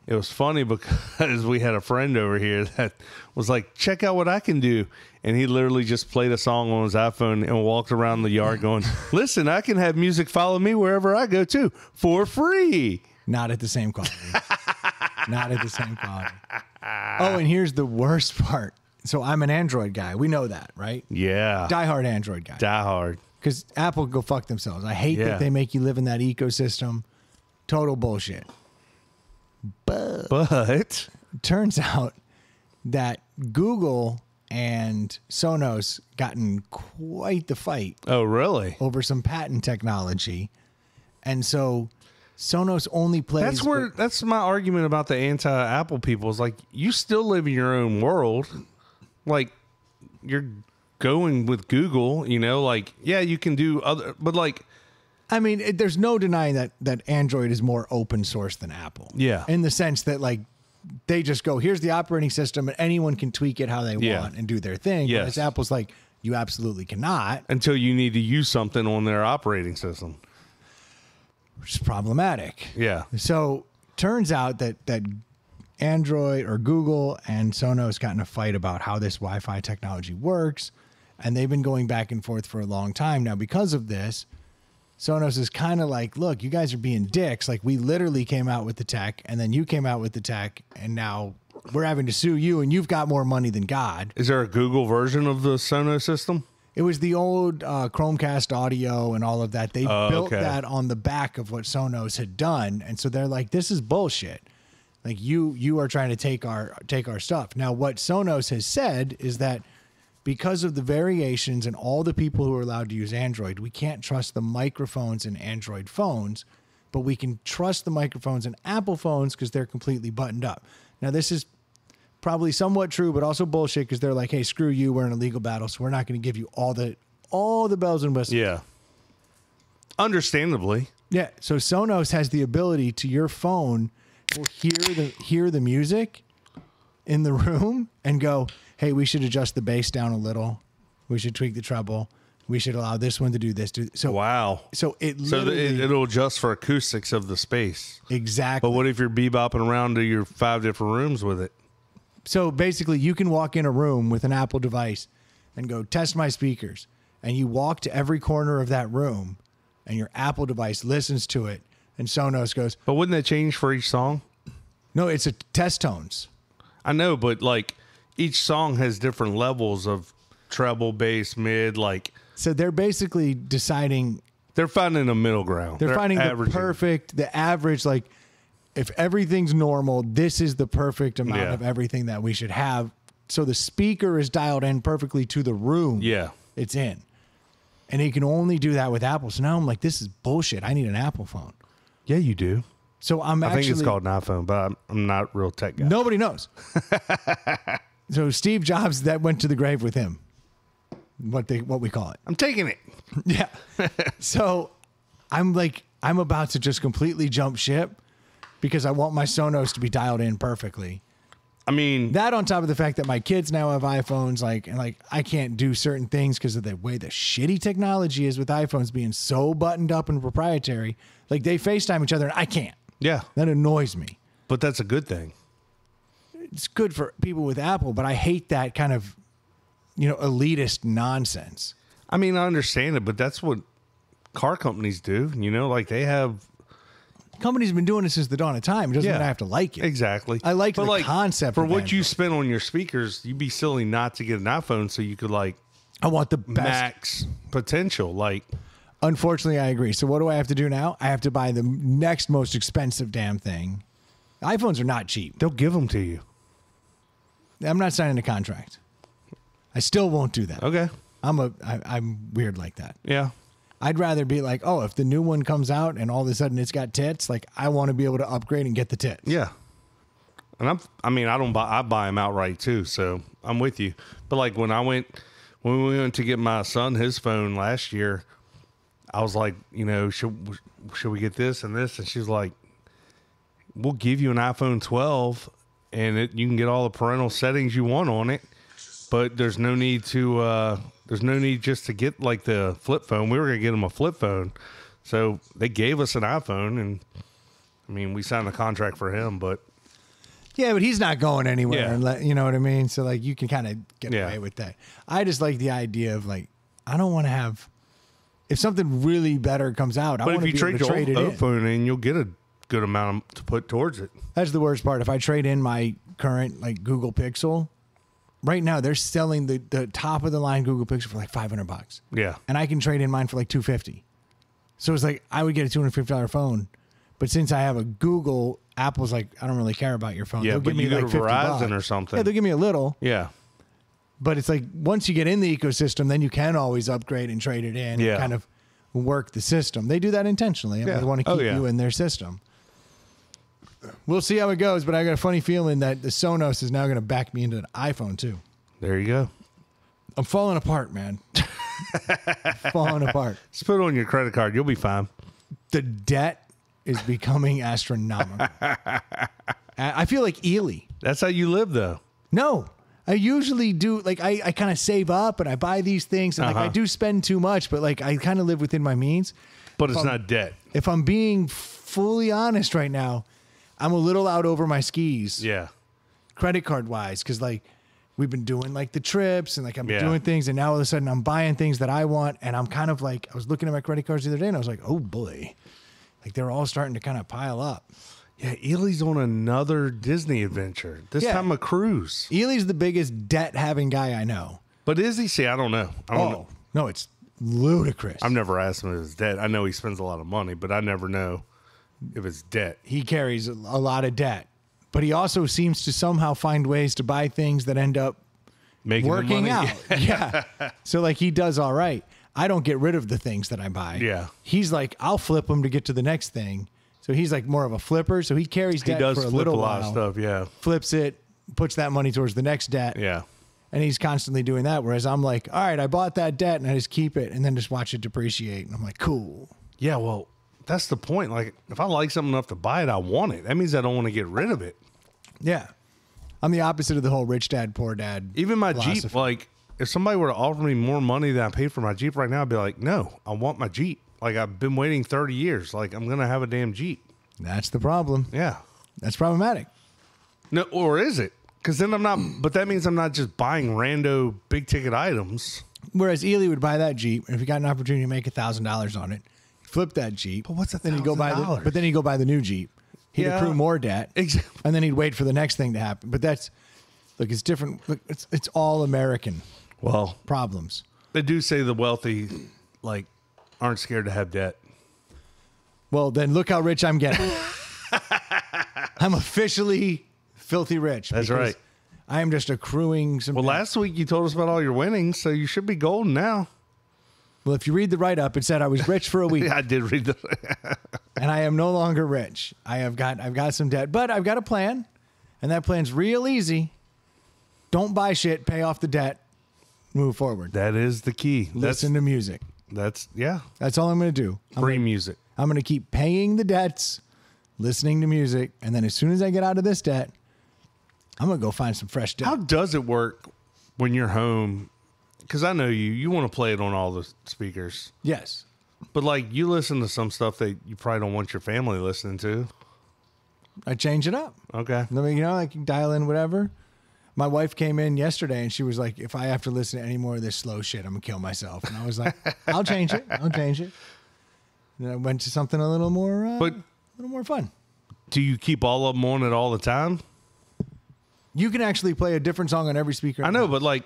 it was funny *laughs* because we had a friend over here that was like, "Check out what I can do," and he literally just played a song on his iPhone and walked around the yard going, *laughs* "Listen, I can have music follow me wherever I go to for free." Not at the same quality. Not at the same quality. Oh, and here's the worst part. So I'm an Android guy. We know that, right? Yeah, Die hard Android guy. die hard. Because Apple go fuck themselves. I hate Yeah. that they make you live in that ecosystem. Total bullshit. But Turns *laughs* out that Google and Sonos got in quite the fight oh, really? over some patent technology. And so Sonos only plays That's where with- that's my argument about the anti-Apple people. Is like you still live in your own world. Like you're going with Google, you know, like yeah, you can do other but like I mean, it, there's no denying that that Android is more open source than Apple. Yeah. In the sense that like they just go, here's the operating system, and anyone can tweak it how they Yeah. want and do their thing. Yes. Whereas Apple's like, you absolutely cannot, until you need to use something on their operating system. which is problematic. Yeah. So turns out that that Android or Google and Sonos got in a fight about how this Wi-Fi technology works, and they've been going back and forth for a long time now. Because of this, Sonos is kind of like, look, you guys are being dicks. Like we literally came out with the tech, and then you came out with the tech, and now we're having to sue you, and you've got more money than God. Is there a Google version of the Sonos system? It was the old uh, Chromecast audio and all of that. They Oh, built okay. that on the back of what Sonos had done, and so they're like, "This is bullshit." Like you, you are trying to take our take our stuff. Now, what Sonos has said is that because of the variations and all the people who are allowed to use Android, we can't trust the microphones in Android phones, but we can trust the microphones in Apple phones because they're completely buttoned up. Now, this is probably somewhat true, but also bullshit because they're like, "Hey, screw you, we're in a legal battle, so we're not going to give you all the all the bells and whistles." Yeah. Understandably. Yeah. So Sonos has the ability to your phone will hear the hear the music in the room and go, "Hey, we should adjust the bass down a little. We should tweak the treble. We should allow this one to do this." Do so. Wow. So it So literally it, it'll adjust for acoustics of the space. exactly. But what if you're bebopping around to your five different rooms with it? So basically, you can walk in a room with an Apple device and go test my speakers, and you walk to every corner of that room, and your Apple device listens to it, and Sonos goes, But wouldn't that change for each song? "No, it's a test tones." I know, but like each song has different levels of treble, bass, mid. Like So they're basically deciding they're finding a middle ground. they're, finding the perfect, the average. Like if everything's normal, this is the perfect amount Yeah. of everything that we should have. So the speaker is dialed in perfectly to the room. Yeah. it's in, and he can only do that with Apple. So now I'm like, this is bullshit. I need an Apple phone. Yeah, you do. So I'm I actually think it's called an iPhone, but I'm, I'm not real tech guy. nobody knows. *laughs* so Steve Jobs that went to the grave with him. What they what we call it. I'm taking it. *laughs* Yeah. so I'm like, I'm about to just completely jump ship because I want my Sonos to be dialed in perfectly. I mean, That on top of the fact that my kids now have iPhones, like, and like I can't do certain things because of the way the shitty technology is with iPhones being so buttoned up and proprietary. Like they FaceTime each other and I can't. yeah, That annoys me. but that's a good thing. It's good for people with Apple, but I hate that kind of, you know, elitist nonsense. I mean, I understand it, but that's what car companies do. You know, like they have Company's been doing this since the dawn of time. It doesn't Yeah. mean I have to like it. exactly. I like But, the concept for what you spend on your speakers. You'd be silly not to get an iPhone so you could like I want the best. max potential. Like, Unfortunately, I agree. So what do I have to do now? I have to buy the next most expensive damn thing. iPhones are not cheap. they'll give them to you. I'm not signing a contract. I still won't do that. Okay. I'm a I, I'm weird like that. Yeah. I'd rather be like, oh, if the new one comes out and all of a sudden it's got tits, like I want to be able to upgrade and get the tits. Yeah. And I'm, I mean, I don't buy, I buy them outright too. So I'm with you. But like when I went, when we went to get my son his phone last year, I was like, you know, should should we get this and this? And she's like, we'll give you an iPhone 12, and it, you can get all the parental settings you want on it. But there's no need to. Uh, there's no need just to get like the flip phone. We were gonna get them a flip phone, so they gave us an iPhone, and I mean, we signed a contract for him, but Yeah, but he's not going anywhere. Yeah. And let, you know what I mean? So like you can kind of get Yeah. away with that. I just like the idea of like I don't want to have if something really better comes out, I but want if to you trade to your trade it old in. phone in, you'll get a good amount to put towards it. That's the worst part. If I trade in my current like Google Pixel, right now they're selling the, the top of the line Google Pixel for like 500 bucks. Yeah, And I can trade in mine for like 250. So it's like I would get a $250 phone, but since I have a Google, Apple's like I don't really care about your phone. Yeah, They'll but give me you go to 50 Verizon bucks. or something. Yeah, they'll give me a little. yeah, But it's like once you get in the ecosystem, then you can always upgrade and trade it in Yeah. and kind of work the system. They do that intentionally. I mean, Yeah. They want to Oh, keep yeah. you in their system. We'll see how it goes, but I got a funny feeling that the Sonos is now going to back me into an iPhone too. there you go. I'm falling apart, man. *laughs* falling apart. Just put it on your credit card. You'll be fine. The debt is becoming astronomical. *laughs* I feel like Ely. That's how you live, though. No, I usually do. Like I, I kind of save up and I buy these things, and like Uh-huh. I do spend too much, but like I kind of live within my means. But it's not debt. If I'm being fully honest right now, I'm a little out over my skis, Yeah. credit card wise, because like we've been doing like the trips and like I'm Yeah. doing things, and now all of a sudden I'm buying things that I want, and I'm kind of like I was looking at my credit cards the other day, and I was like, oh boy, like they're all starting to kind of pile up. Yeah, Ely's on another Disney adventure. This Yeah. time a cruise. Ely's the biggest debt having guy I know. But is he? See, I don't know. I don't Oh know. no, it's ludicrous. I've never asked him if it's debt. I know he spends a lot of money, but I never know if it's debt. he carries a lot of debt, but he also seems to somehow find ways to buy things that end up Making working money. out. *laughs* yeah. So like he does all right. I don't get rid of the things that I buy. Yeah. He's like, I'll flip them to get to the next thing. So he's like more of a flipper. So he carries He debt does for a flip a lot while, of stuff. Yeah. flips it, puts that money towards the next debt. Yeah. And he's constantly doing that. Whereas I'm like, all right, I bought that debt and I just keep it and then just watch it depreciate. And I'm like, cool. Yeah. Well, that's the point. Like, if I like something enough to buy it, I want it. That means I don't want to get rid of it. Yeah. I'm the opposite of the whole rich dad, poor dad. Even my Jeep, like, if somebody were to offer me more money than I paid for my Jeep right now, I'd be like, no, I want my Jeep. Like, I've been waiting 30 years. Like, I'm going to have a damn Jeep. That's the problem. Yeah. That's problematic. No, or is it? Because then I'm not, but that means I'm not just buying rando big ticket items. Whereas Ely would buy that Jeep, and if he got an opportunity to make a thousand dollars on it, flip that Jeep. But what's then he'd go buy the, $1,000? But then he'd go buy the new Jeep. He'd Yeah. accrue more debt, Exactly. and then he'd wait for the next thing to happen. But that's look, it's different. Look, it's it's all American Well, problems. they do say the wealthy, like, aren't scared to have debt. Well, then look how rich I'm getting. *laughs* I'm officially filthy rich. That's right. I am just accruing some. Well, debt. last week you told us about all your winnings, so you should be golden now. Well, if you read the write up, it said I was rich for a *laughs* week. Yeah, I did read the. *laughs* and I am no longer rich. I have got I've got some debt, but I've got a plan, and that plan's real easy. Don't buy shit, pay off the debt, move forward. that is the key. That's Listen to music. that's yeah, That's all I'm going to do. I'm, free music. I'm going to keep paying the debts, listening to music, and then as soon as I get out of this debt, I'm going to go find some fresh debt. How does it work when you're home? Because I know you, you want to play it on all the speakers, yes. but like you listen to some stuff that you probably don't want your family listening to. I change it up. Okay. I mean, you know, I can dial in whatever. My wife came in yesterday and she was like, if I have to listen to any more of this slow shit, I'm going to kill myself. And I was like, *laughs* I'll change it. I'll change it. And I went to something a little more, uh, But- a little more fun. Do you keep all of them on it all the time? You can actually play a different song on every speaker. I know, but like,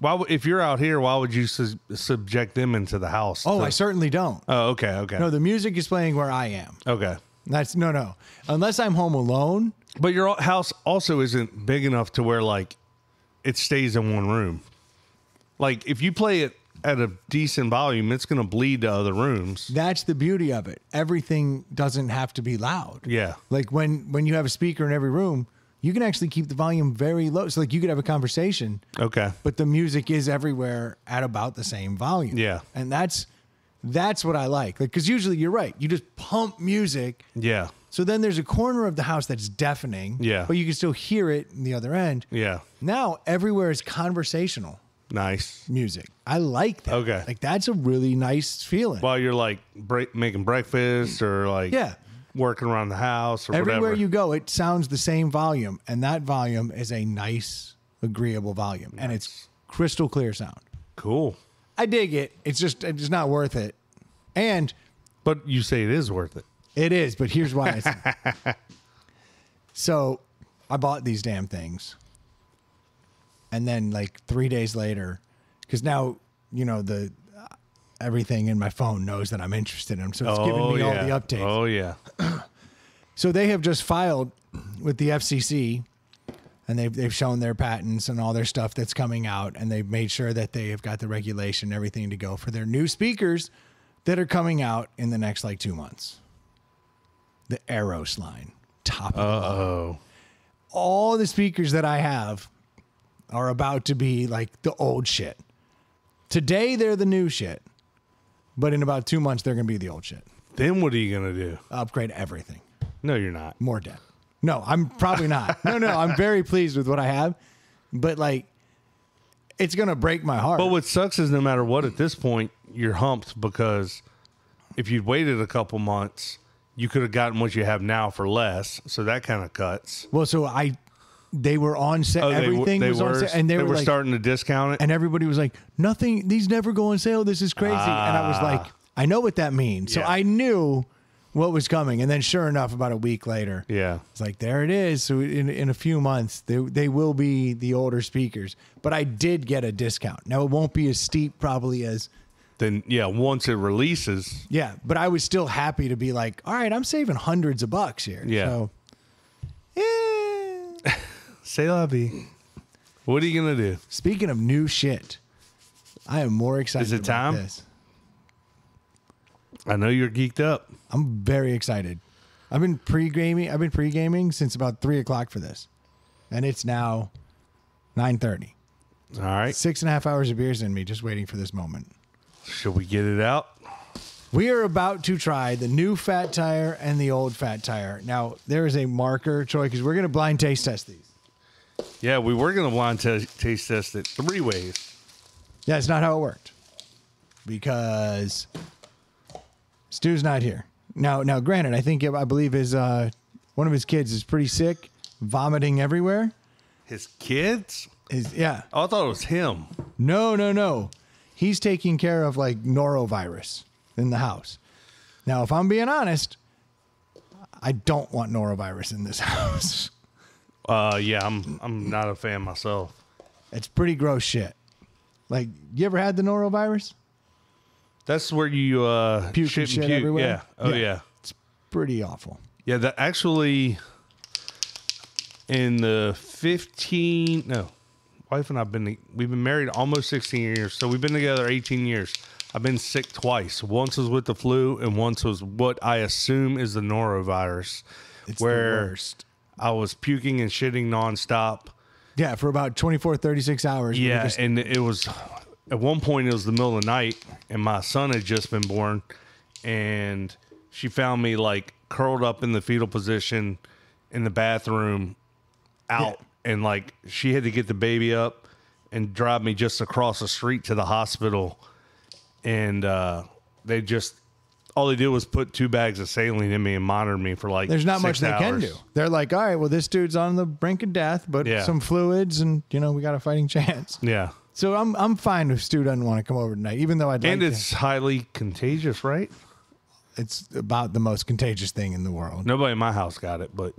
why? would- If you're out here, why would you su- subject them into the house? oh, to- I certainly don't. Oh, okay, okay, No, the music is playing where I am. okay. That's no, no. Unless I'm home alone. But your house also isn't big enough to where like it stays in one room. Like if you play it at a decent volume, it's going to bleed to other rooms. That's the beauty of it. Everything doesn't have to be loud. Yeah. Like when when you have a speaker in every room, you can actually keep the volume very low. So like you could have a conversation, Okay. but the music is everywhere at about the same volume. Yeah. And that's That's what I like. Like, because usually you're right. You just pump music. Yeah. So then there's a corner of the house that's deafening. Yeah. But you can still hear it in the other end. Yeah. Now everywhere is conversational Nice. music. I like that. Okay. Like that's a really nice feeling. While you're like break, making breakfast or like Yeah. Working around the house or Everywhere whatever. you go, it sounds the same volume, and that volume is a nice, agreeable volume, and it's crystal clear sound. cool. I dig it. It's just it's not worth it, and But you say it is worth it. it is. But here's why. It's *laughs* so I bought these damn things, and then like three days later, because now you know the everything in my phone knows that I'm interested in them, so it's giving me oh, all the updates. Oh yeah. *clears throat* So they have just filed with the FCC and they've, they've shown their patents and all their stuff that's coming out and they've made sure that they have got the regulation and everything to go for their new speakers that are coming out in the next like two months. The Eras line, top of the line. Oh. All the speakers that I have are about to be like the old shit. Today they're the new shit, but in about two months they're going to be the old shit. Then what are you gonna do? Upgrade everything. No, you're not. more debt. No, I'm probably not. No, no, I'm very pleased with what I have, but like, it's gonna break my heart. But what sucks is no matter what, at this point, you're humped because if you'd waited a couple months, you could have gotten what you have now for less. So that kind of cuts. well, so I, they were on sale. Oh, Everything they was were, on sale, and they, they were, were like, starting to discount it. and everybody was like, nothing. These never go on sale. This is crazy. and I was like, I know what that means. So Ah. Yeah. I knew what was coming. And then, sure enough, about a week later, yeah. It's like there it is. So in in a few months, they they will be the older speakers. But I did get a discount. Now it won't be as steep probably as Then yeah, once it releases, yeah. But I was still happy to be like, all right, I'm saving hundreds of bucks here. Yeah. So. Say la vie. What are you gonna do? Speaking of new shit, I am more excited. Is it about time? This. I know you're geeked up. I'm very excited. I've been pre gaming. I've been pre gaming since about three o'clock for this, and it's now nine thirty. All right. Six and a half hours of beers in me, just waiting for this moment. Should we get it out? We are about to try the new fat tire and the old fat tire. Now there is a marker, Troy, because we're going to blind taste test these. Yeah, we were gonna blind t- taste test it three ways. Yeah, it's not how it worked because Stu's not here. Now, now, granted, I think I believe his uh, one of his kids is pretty sick, vomiting everywhere. His kids? Is yeah, Oh, I thought it was him. no, no, no. He's taking care of like norovirus in the house. Now, if I'm being honest, I don't want norovirus in this *laughs* house. Uh, yeah, I'm I'm not a fan myself. It's pretty gross shit. Like, you ever had the norovirus? That's where you uh Puke shit and shit everywhere? Yeah. Oh Yeah. yeah. It's pretty awful. Yeah, that actually in the 15 no. Wife and I've been we've been married almost 16 years. So we've been together 18 years. I've been sick twice. Once was with the flu and once was what I assume is the norovirus It's where the worst. I was puking and shitting nonstop. Yeah, for about 24, 36 hours. Yeah, just- and it was at one point it was the middle of the night, and my son had just been born, and she found me like curled up in the fetal position in the bathroom, out, and like she had to get the baby up and drive me just across the street to the hospital, and uh, they just all they did was put two bags of saline in me and monitor me for like there's not much they can do. They're like, all right, well, this dude's on the brink of death, but Yeah. some fluids, and you know, we got a fighting *laughs* chance. Yeah, So I'm I'm fine if Stu doesn't want to come over tonight, even though I'd like and to. it's highly contagious, right? It's about the most contagious thing in the world. Nobody in my house got it, but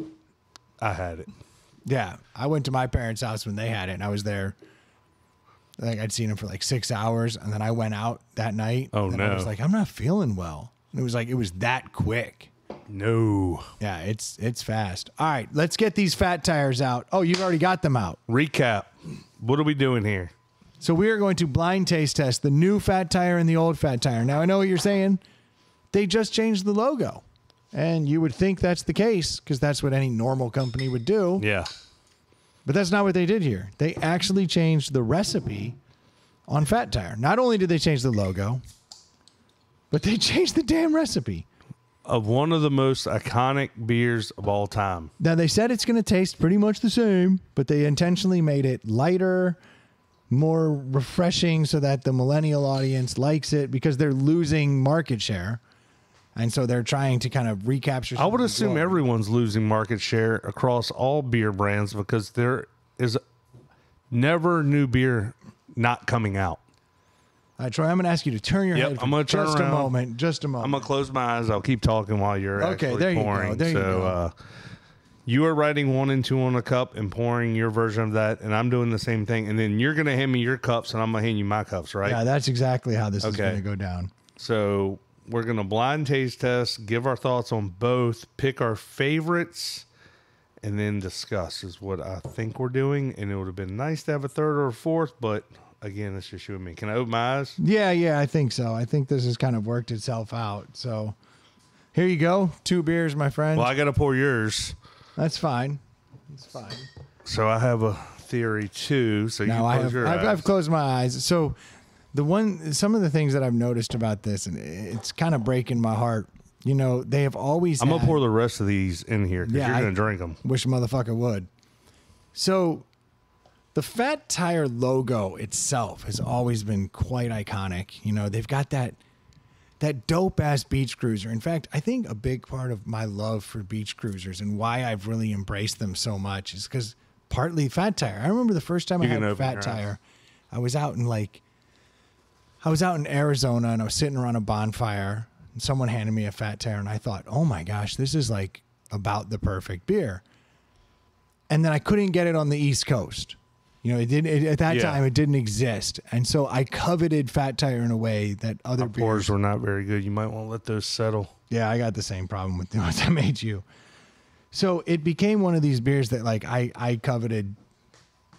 I had it. Yeah, I went to my parents' house when they had it, and I was there. Like I'd seen him for like six hours, and then I went out that night. Oh, and I was like, I'm not feeling well. It was like it was that quick. No. Yeah, it's it's fast. All right, let's get these fat tires out. Oh, you've already got them out. Recap. What are we doing here? So we are going to blind taste test the new fat tire and the old fat tire. Now I know what you're saying. They just changed the logo. And you would think that's the case because that's what any normal company would do. Yeah. But that's not what they did here. They actually changed the recipe on Fat Tire. Not only did they change the logo, but they changed the damn recipe. Of one of the most iconic beers of all time. Now they said it's going to taste pretty much the same, but they intentionally made it lighter, more refreshing so that the millennial audience likes it because they're losing market share. And so they're trying to kind of recapture. I would assume glory. everyone's losing market share across all beer brands because there is never new beer not coming out. All right, Troy, I'm going to ask you to turn your Yep, head. I'm gonna turn just around. a moment. Just a moment. I'm gonna close my eyes. I'll keep talking while you're Okay, there you go, pouring. there you so go. Uh, you are writing one and two on a cup and pouring your version of that, and I'm doing the same thing. And then you're gonna hand me your cups, and I'm gonna hand you my cups, right? yeah, that's exactly how this is going to go down. So we're gonna blind taste test, give our thoughts on both, pick our favorites, and then discuss is what I think we're doing. And it would have been nice to have a third or a fourth, but again, it's just you and me. Can I open my eyes? Yeah, yeah, I think so. I think this has kind of worked itself out. So here you go. Two beers, my friend. Well, I gotta pour yours. That's fine. It's fine. So I have a theory too. So you Now I have, your I've, eyes. I've closed my eyes. So the one some of the things that I've noticed about this and it's kind of breaking my heart. You know, they have always I'm gonna pour the rest of these in here because Yeah, you're gonna drink them. wish a motherfucker would. So the Fat Tire logo itself has always been quite iconic. You know, they've got that that dope ass beach cruiser. In fact, I think a big part of my love for beach cruisers and why I've really embraced them so much is because partly Fat Tire. I remember the first time You I had a Fat eyes. Tire, I was out in like I was out in Arizona and I was sitting around a bonfire and someone handed me a Fat Tire and I thought, "Oh my gosh, this is like about the perfect beer." And then I couldn't get it on the East Coast. You know, it didn't it, at that Yeah. time it didn't exist. And so I coveted Fat Tire in a way that other Our beers were not very good. You might want to let those settle. yeah, I got the same problem with the ones I made you. So it became one of these beers that like I I coveted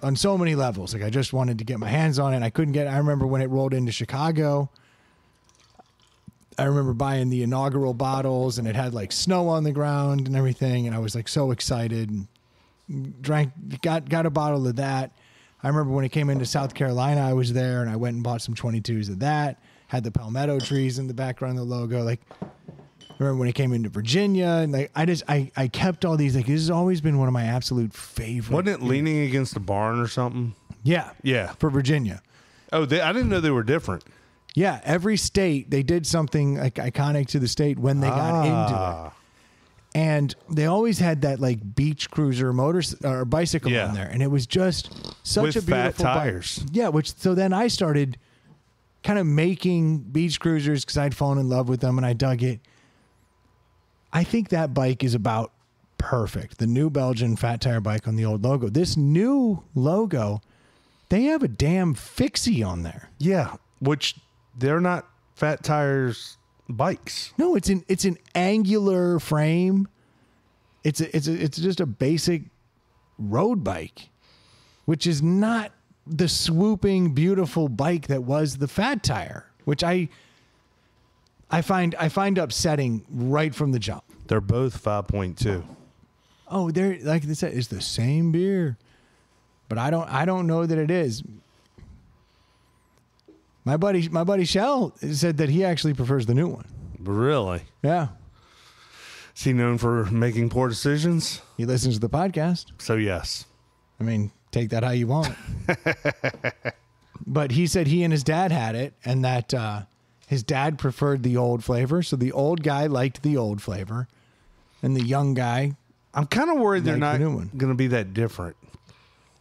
on so many levels. Like I just wanted to get my hands on it. I couldn't get. I remember when it rolled into Chicago. I remember buying the inaugural bottles, and it had like snow on the ground and everything, and I was like so excited. And drank, got got a bottle of that. I remember when it came into South Carolina, I was there, and I went and bought some 22s of that. Had the palmetto trees in the background, the logo, like remember when it came into Virginia and like I just I I kept all these like this has always been one of my absolute favorite. Wasn't it leaning against the barn or something? Yeah. Yeah. For Virginia. Oh, they, I didn't know they were different. Yeah, every state they did something like iconic to the state when they got into Ah. it. And they always had that like beach cruiser motor or bicycle Yeah. on there and it was just such With a fat beautiful bike. tires. Yeah, which so then I started kind of making beach cruisers cuz I'd fallen in love with them and I dug it. I think that bike is about perfect. The New Belgium fat tire bike on the old logo. This new logo, they have a damn fixie on there. Yeah, which they're not fat tires bikes. No, it's an it's an angular frame. It's a, it's a, it's just a basic road bike, which is not the swooping beautiful bike that was the Fat Tire, which I I find I find upsetting right from the jump. They're both 5.2. Oh, they're like they said, it's the same beer, but I don't I don't know that it is. My buddy my buddy Shell said that he actually prefers the new one. Really? Yeah, Is he known for making poor decisions? he listens to the podcast. So, yes. I mean, take that how you want. but he said he and his dad had it, and that uh, his dad preferred the old flavor. So the old guy liked the old flavor, and the young guy, I'm kind of worried they're Like the not going to be that different.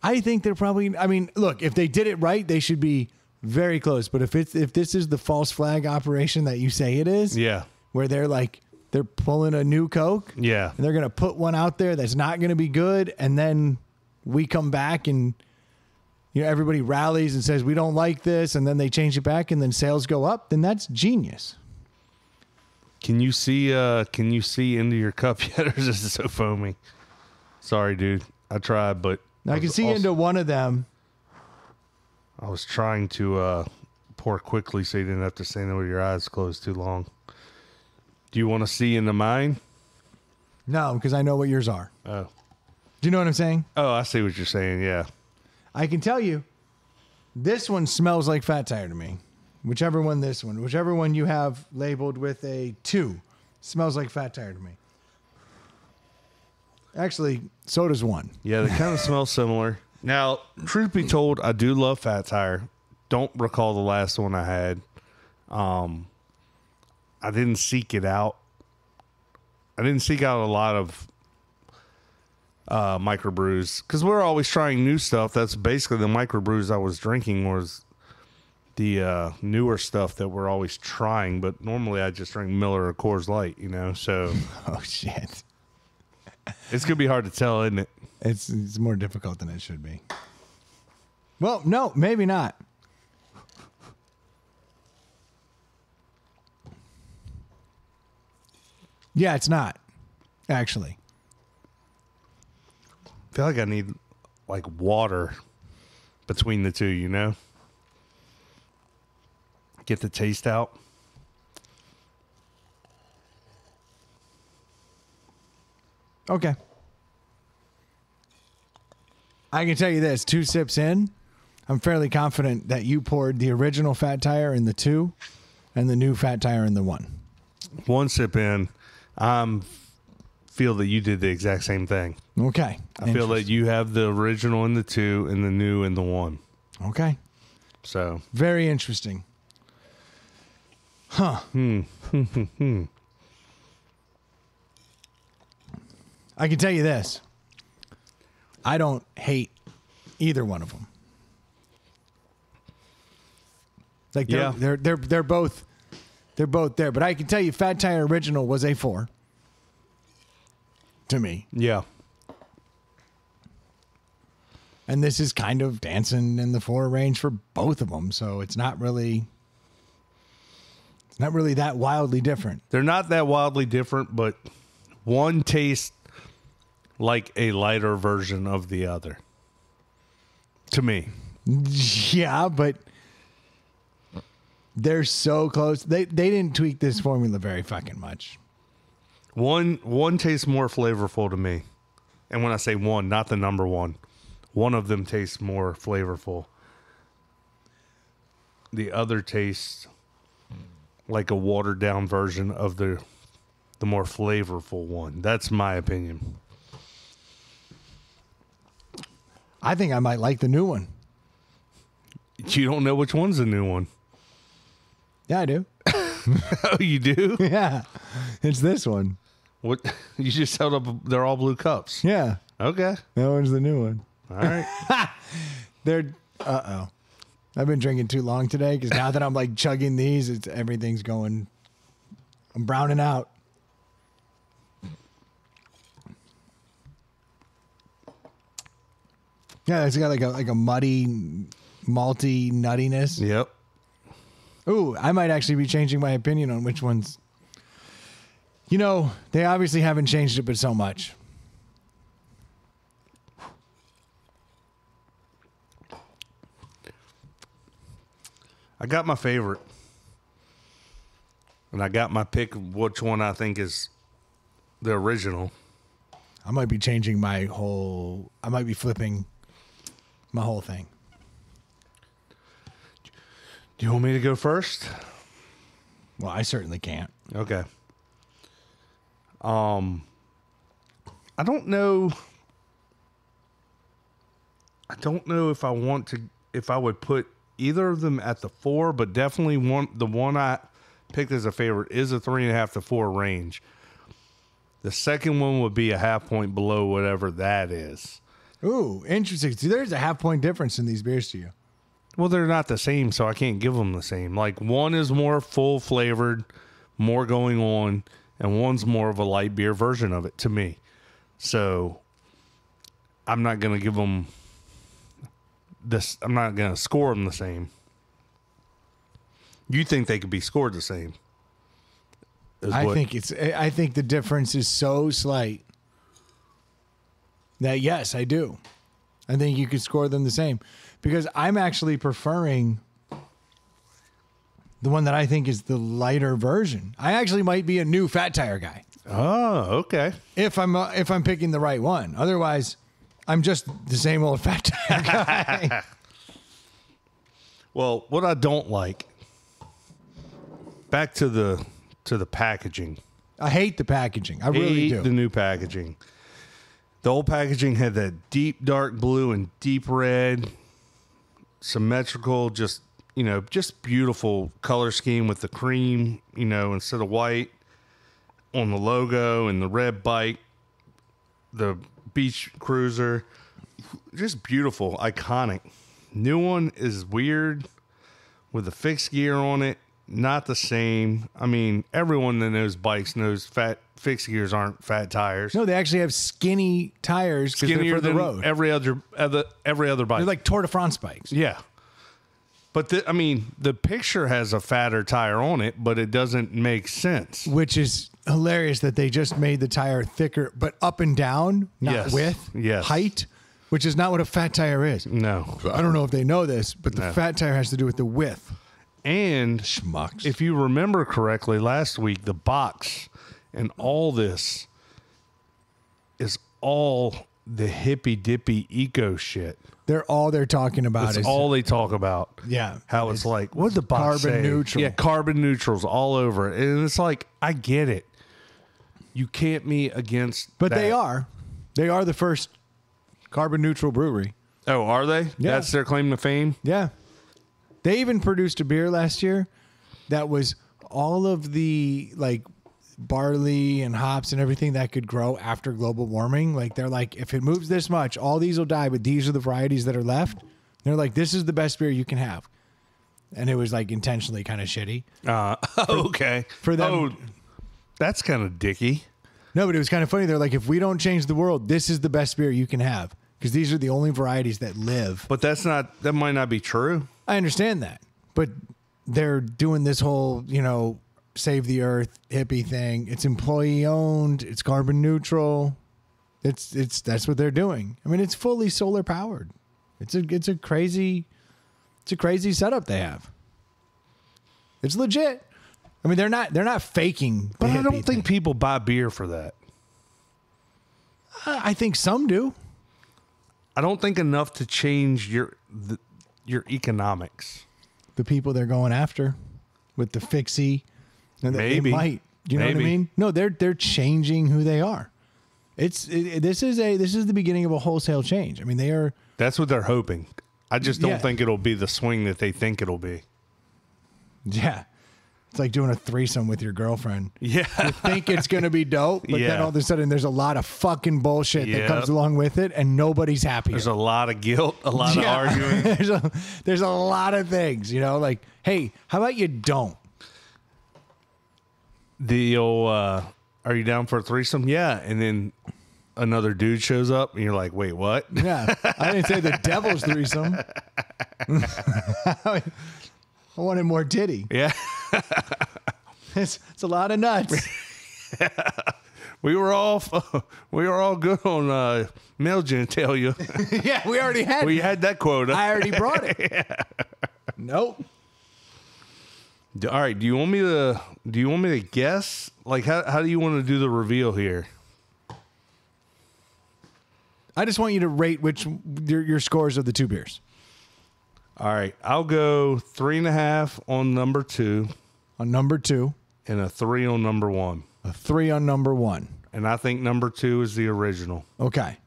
I think they're probably. I mean, look, if they did it right, they should be very close. But if it's if this is the false flag operation that you say it is, Yeah. where they're like they're pulling a new Coke, Yeah. and they're gonna put one out there that's not gonna be good, and then we come back and you know everybody rallies and says we don't like this, and then they change it back, and then sales go up, then that's genius. Can you see uh can you see into your cup *laughs* yet or is this so foamy? Sorry, dude. I tried, but Now, I can see also- into one of them. I was trying to uh pour quickly so you didn't have to stand there with your eyes closed too long. Do you want to see into mine? No, because I know what yours are. Oh. Do you know what I'm saying? Oh, I see what you're saying. Yeah. I can tell you, this one smells like Fat Tire to me. whichever one this one, whichever one you have labeled with a two, smells like fat tire to me. Actually, so does one. Yeah, they kind of *laughs* smell similar. Now, truth be told, I do love Fat Tire. Don't recall the last one I had. Um, I didn't seek it out. I didn't seek out a lot of uh, microbrews because we're always trying new stuff. That's basically the microbrews I was drinking was the uh, newer stuff that we're always trying. But normally I just drink Miller or Coors Light, you know. So *laughs* Oh shit. it's gonna be hard to tell, isn't it? It's it's more difficult than it should be. Well, no, maybe not. Yeah, it's not. Actually. I feel like I need like water between the two, you know? Get the taste out. Okay. I can tell you this, two sips in, I'm fairly confident that you poured the original fat tire in the 2 and the new fat tire in the 1. One sip in, I'm feel that you did the exact same thing. Okay. I feel that you have the original in the two and the new in the one. Okay. So Very interesting. Huh. Hmm. *laughs* I can tell you this. I don't hate either one of them. Like they're, Yeah. they're they're they're both they're both there, but I can tell you Fat Tire Original was a 4 to me. yeah. And this is kind of dancing in the 4 range for both of them, so it's not really it's not really that wildly different. They're not that wildly different, but one tastes like a lighter version of the other. To me. Yeah, but they're so close. They they didn't tweak this formula very fucking much. One one tastes more flavorful to me. And when I say one, not the number one. One of them tastes more flavorful. The other tastes like a watered down version of the the more flavorful one. That's my opinion. I think I might like the new one. You don't know which one's the new one. Yeah, I do. *laughs* Oh, you do? *laughs* Yeah, it's this one. what *laughs* you just held up they're all blue cups. Yeah, Okay. that one's the new one. All right. They're uh oh. I've been drinking too long today because now that I'm like chugging these, it's everything's going. I'm browning out. Yeah, it's got like a like a muddy, malty nuttiness. yep. Ooh, I might actually be changing my opinion on which ones. You know, they obviously haven't changed it, but so much. I got my favorite. And I got my pick of which one I think is the original. I might be changing my whole. I might be flipping my whole thing. Do you want me to go first? Well, I certainly can't. Okay. Um I don't know I don't know if I want to if I would put either of them at the four, but definitely one the one I picked as a favorite is a three and a half to four range. The second one would be a half point below whatever that is. Ooh, interesting. See, there's a half point difference in these beers to you. Well, they're not the same, so I can't give them the same. Like one is more full flavored, more going on, and one's more of a light beer version of it to me. So I'm not gonna give them this. I'm not gonna score them the same. You think they could be scored the same? I what- think it's. I think the difference is so slight that yes, I do. I think you could score them the same because I'm actually preferring the one that I think is the lighter version. I actually might be a new fat tire guy Oh, okay. if I'm uh, if I'm picking the right one. Otherwise, I'm just the same old fat tire guy. *laughs* Well, what I don't like back to the to the packaging. I hate the packaging. I really Hate do. the new packaging. The old packaging had that deep dark blue and deep red, symmetrical, just you know, just beautiful color scheme with the cream, you know, instead of white on the logo and the red bike, the beach cruiser. Just beautiful, iconic. New one is weird with the fixed gear on it. Not the same. I mean, everyone that knows bikes knows fat fixed gears aren't fat tires. no, they actually have skinny tires they're Skinnier for the than road. every other, other every other bike. They're like Tour de France bikes. yeah, but the, I mean, the picture has a fatter tire on it, but it doesn't make sense. which is hilarious that they just made the tire thicker, but up and down, not Yes. width, Yes. height, which is not what a fat tire is. No, I don't know if they know this, but the No. fat tire has to do with the width. and Schmucks. if you remember correctly, last week the box and all this is all the hippy dippy eco shit. They're all they're talking about That's is all they talk about. Yeah. How it's, like, what the box carbon say? neutral. Yeah, carbon neutrals all over it. And it's like, I get it. You can't be against but they are. They are the first carbon neutral brewery. Oh, are they? Yeah. That's their claim to fame? Yeah. They even produced a beer last year that was all of the like barley and hops and everything that could grow after global warming. Like they're like, if it moves this much, all these will die, but these are the varieties that are left. They're like, this is the best beer you can have. And it was like intentionally kind of shitty. Uh, *laughs* okay. for them- Oh, that's kind of dicky. No, but it was kind of funny. They're like, if we don't change the world, this is the best beer you can have. Because these are the only varieties that live. But that's not, that might not be true. I understand that, but they're doing this whole, you know, save the earth hippie thing. It's employee owned. It's carbon neutral. It's it's that's what they're doing. I mean, it's fully solar powered. It's a it's a crazy, it's a crazy setup they have. It's legit. I mean, they're not they're not faking. But I don't thing. think people buy beer for that. I think some do. I don't think enough to change your the, your economics. The people they're going after with the fixie, and they- Maybe. they might. You know what I mean? No, they're they're changing who they are. It's it, this is a this is the beginning of a wholesale change. I mean, they are That's what they're hoping. I just don't Yeah. think it'll be the swing that they think it'll be. yeah. It's like doing a threesome with your girlfriend. Yeah. Think it's going to be dope, but then all of a sudden there's a lot of fucking bullshit that comes along with it, and nobody's happy. There's a lot of guilt, a lot of arguing. *laughs* there's a there's a lot of things, you know, like hey, how about you don't? The old, uh, are you down for a threesome? Yeah. And then another dude shows up and you're like, wait, what? Yeah, I didn't say the devil's threesome. *laughs* I wanted more titty. Yeah. *laughs* It's, it's a lot of nuts. *laughs* We were all we were all good on uh, male genitalia. yeah, we already had. we had that quota. I already brought it. Nope. All right. Do you want me to? Do you want me to guess? Like, how how do you want to do the reveal here? I just want you to rate which your, your scores of the two beers All right. I'll go three and a half on number two on number two, and a three on number one. a three on number one. And I think number two is the original. Okay.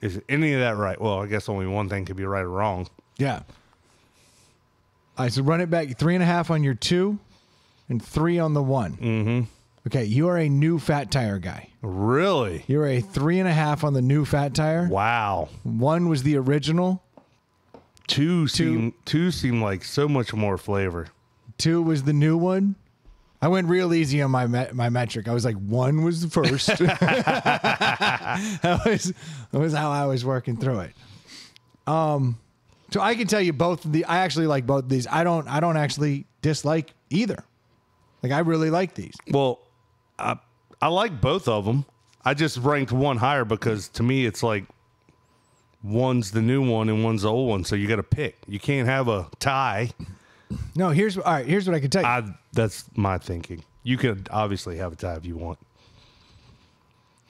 Is any of that right? Well, I guess only one thing could be right or wrong. Yeah. Right, said run it back. Three and a half on your two, and three on the one. Mm-hmm. Okay, you are a new fat tire guy. Really? You're a three and a half on the new fat tire. Wow. One was the original. Two seem two seem like so much more flavor. Two was the new one. I went real easy on my me- my metric. I was like one was the first. *laughs* *laughs* that was that was how I was working through it. Um, so I can tell you both the. I actually like both of these. I don't. I don't actually dislike either. Like I really like these. Well, I I like both of them. I just ranked one higher because to me it's like one's the new one and one's the old one, so you got to pick. You can't have a tie. No, here's all right. Here's what I can tell you. I that's my thinking. You could obviously have a tie if you want.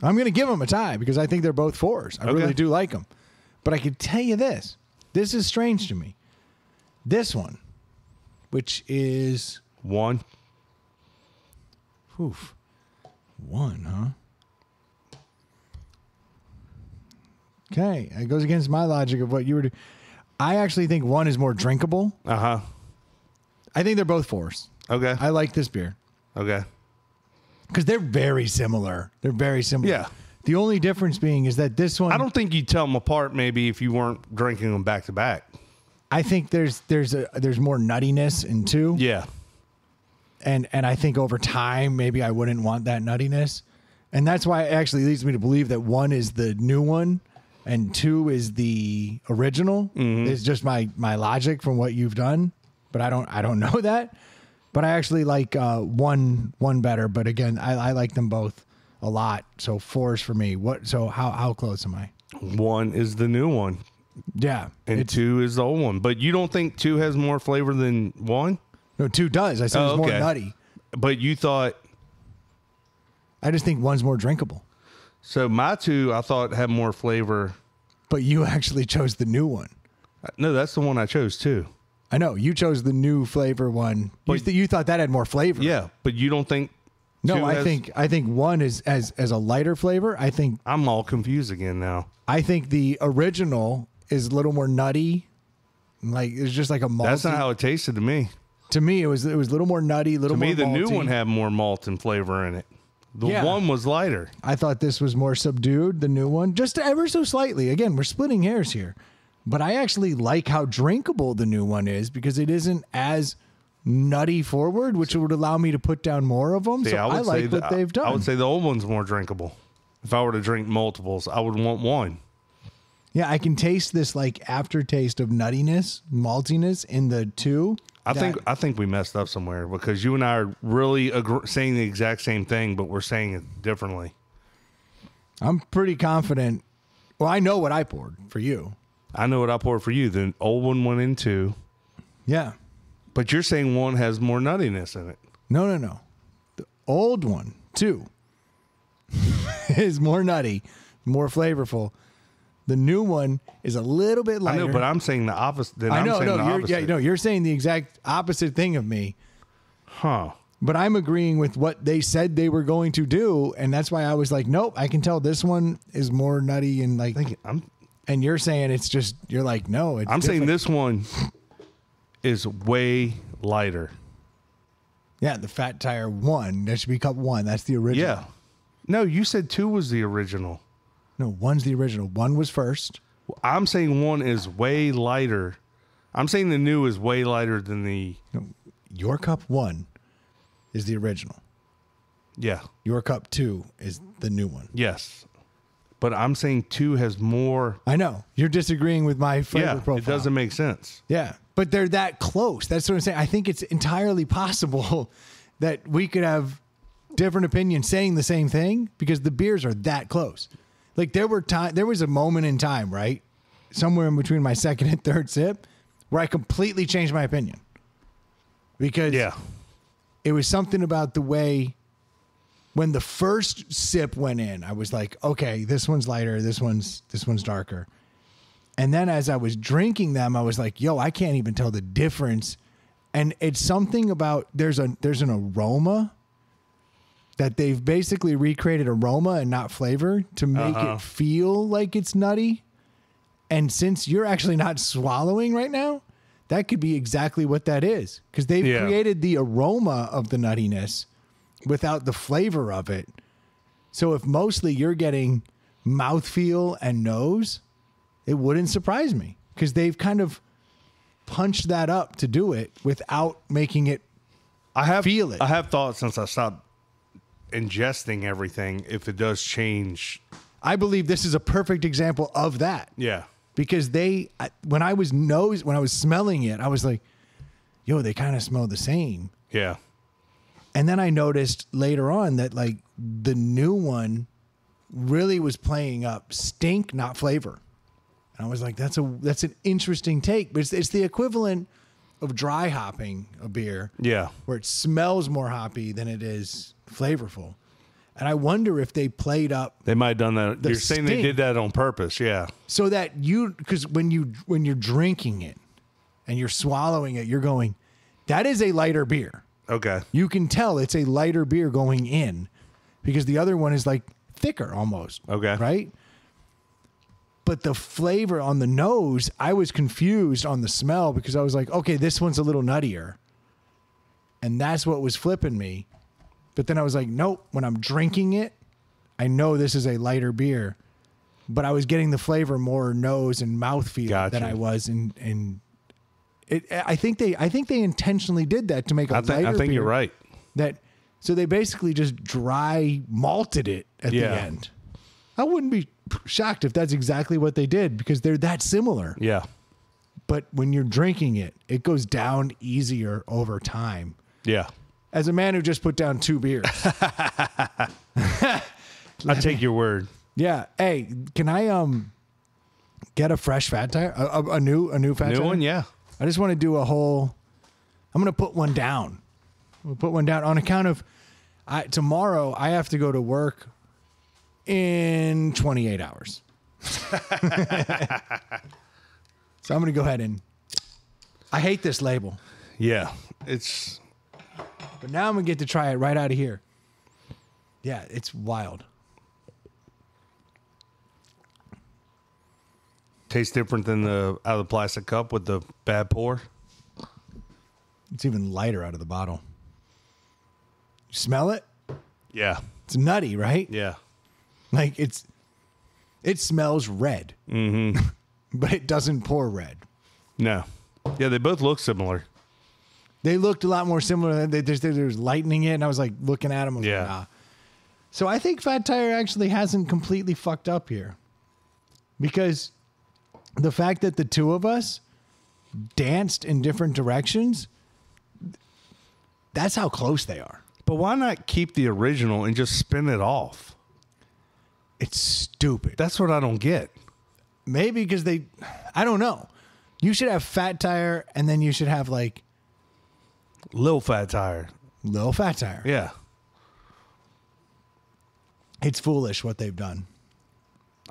I'm going to give them a tie because I think they're both fours. I Okay. really do like them. But I can tell you this. This is strange to me. This one, which is One. Oof. One, huh? Okay, it goes against my logic of what you were doing. I actually think one is more drinkable. Uh huh. I think they're both fours. Okay. I like this beer okay. because they're very similar. They're very similar. Yeah. The only difference being is that this one, I don't think you'd tell them apart maybe if you weren't drinking them back to back. I think there's there's a there's more nuttiness in two. Yeah. and and I think over time maybe I wouldn't want that nuttiness, and that's why it actually leads me to believe that one is the new one, and two is the original. It's just my my logic from what you've done, but I don't I don't *laughs* know that, but I actually like uh, one one better. But again, I, I like them both a lot. So fours for me. What? So how how close am I? One is the new one, Yeah, and two is the old one. But you don't think two has more flavor than one? no two does. I said Oh, it's more nutty. But you thought I just think one's more drinkable. so. My two, I thought had more flavor. But you actually chose the new one. No, that's the one I chose too. I know you chose the new flavor one. You, But- th- you thought that had more flavor. Yeah, but you don't think? No, two I has- think I think one is as as a lighter flavor. I think I'm all confused again now. I think the original is a little more nutty. Like it's just like a malty. That's not how it tasted to me. to me it was it was a little more nutty, a little To more me, the new malty. one had more malt and flavor in it. The Yeah. one was lighter. I thought this was more subdued, the new one, just ever so slightly. Again, we're splitting hairs here. But I actually like how drinkable the new one is because it isn't as nutty forward, which would allow me to put down more of them. See, so I I, say like what the- they've done. I would say the old one's more drinkable. If I were to drink multiples, I would want one. Yeah, I can taste this like aftertaste of nuttiness, maltiness in the two. I that- think I think we messed up somewhere because you and I are really agr saying the exact same thing, but we're saying it differently. I'm pretty confident. Well, I know what I poured for you. I know what I poured for you. The old one went into, Yeah. But you're saying one has more nuttiness in it. No, no, no. The old one, two, *laughs* is more nutty, more flavorful. The new one is a little bit lighter. I know, but I'm saying the opposite. Then I I'm know, no, the you're, opposite. yeah, no, you're saying the exact opposite thing of me. Huh? But I'm agreeing with what they said they were going to do, and that's why I was like, nope. I can tell this one is more nutty and like. I'm And you're saying it's just you're like no. It's I'm saying this one is way lighter. Yeah, the Fat Tire one. That should be cup one. That's the original. Yeah. No, you said two was the original. No, one's the original. One was first. I'm saying one is way lighter. I'm saying the new is way lighter than the No, your cup one is the original. yeah. Your cup two is the new one. Yes. But I'm saying two has more I know you're disagreeing with my flavor yeah, profile. it doesn't make sense. Yeah, but they're that close. That's what I'm saying. I think it's entirely possible *laughs* that we could have different opinions saying the same thing because the beers are that close. Like there were time, there was a moment in time, right, somewhere in between my second and third sip, where I completely changed my opinion because Yeah. it was something about the way when the first sip went in, I was like, okay, this one's lighter, this one's this one's darker. And then as I was drinking them, I was like, yo, I can't even tell the difference. And it's something about there's a there's an aroma that they've basically recreated aroma and not flavor to make Uh-huh. it feel like it's nutty. And since you're actually not swallowing right now, that could be exactly what that is. Because they've Yeah. created the aroma of the nuttiness without the flavor of it. So if mostly you're getting mouthfeel and nose, it wouldn't surprise me. Because they've kind of punched that up to do it without making it I have Feel it. I have thought since I stopped ingesting everything if it does change. I believe this is a perfect example of that. Yeah. because they when I was nose when I was smelling it, I was like, "Yo, they kind of smell the same." Yeah. And then I noticed later on that like the new one really was playing up stink, not flavor. And I was like, "That's a that's an interesting take." But it's, it's the equivalent of dry hopping a beer, Yeah. where it smells more hoppy than it is flavorful. And I wonder if they played up They might have done that. You're saying they did that on purpose. Yeah. so that you because when you when you're drinking it and you're swallowing it you're going that is a lighter beer Okay. You can tell it's a lighter beer going in because the other one is like thicker almost. Okay. Right? But the flavor on the nose, I was confused on the smell because I was like, okay, this one's a little nuttier. And that's what was flipping me. But then I was like, nope, when I'm drinking it, I know this is a lighter beer. But I was getting the flavor more nose and mouth feel Gotcha. than I was in in it, I think they I think they intentionally did that to make a I think lighter I think beer you're right. that so they basically just dry malted it at the end. I wouldn't be shocked if that's exactly what they did because they're that similar. Yeah. But when you're drinking it, it goes down easier over time. Yeah. As a man who just put down two beers. *laughs* I take your word. yeah. Hey, can I um get a fresh fat tire? A, a, a new a new fat New tire? one, yeah. I just want to do a whole. I'm going to put one down. We'll put one down on account of I, tomorrow. I have to go to work in 28 hours. *laughs* so I'm going to go ahead and. I hate this label, Yeah. It's but now I'm going to get to try it right out of here. Yeah, it's wild. tastes different than the out of the plastic cup with the bad pour. It's even lighter out of the bottle. You Smell it? Yeah. It's nutty, right? Yeah. Like it's it smells red. Mm-hmm. *laughs* but it doesn't pour red. No. Yeah, they both look similar. They looked a lot more similar. They, there's, there's lightning it, and I was like looking at them. Yeah. Like, nah. So I think Fat Tire actually hasn't completely fucked up here, because the fact that the two of us danced in different directions, that's how close they are. But why not keep the original and just spin it off? It's stupid. That's what I don't get. Maybe because they, I don't know. You should have Fat Tire, and then you should have like Lil Fat Tire. Little Fat Tire. Yeah. It's foolish what they've done.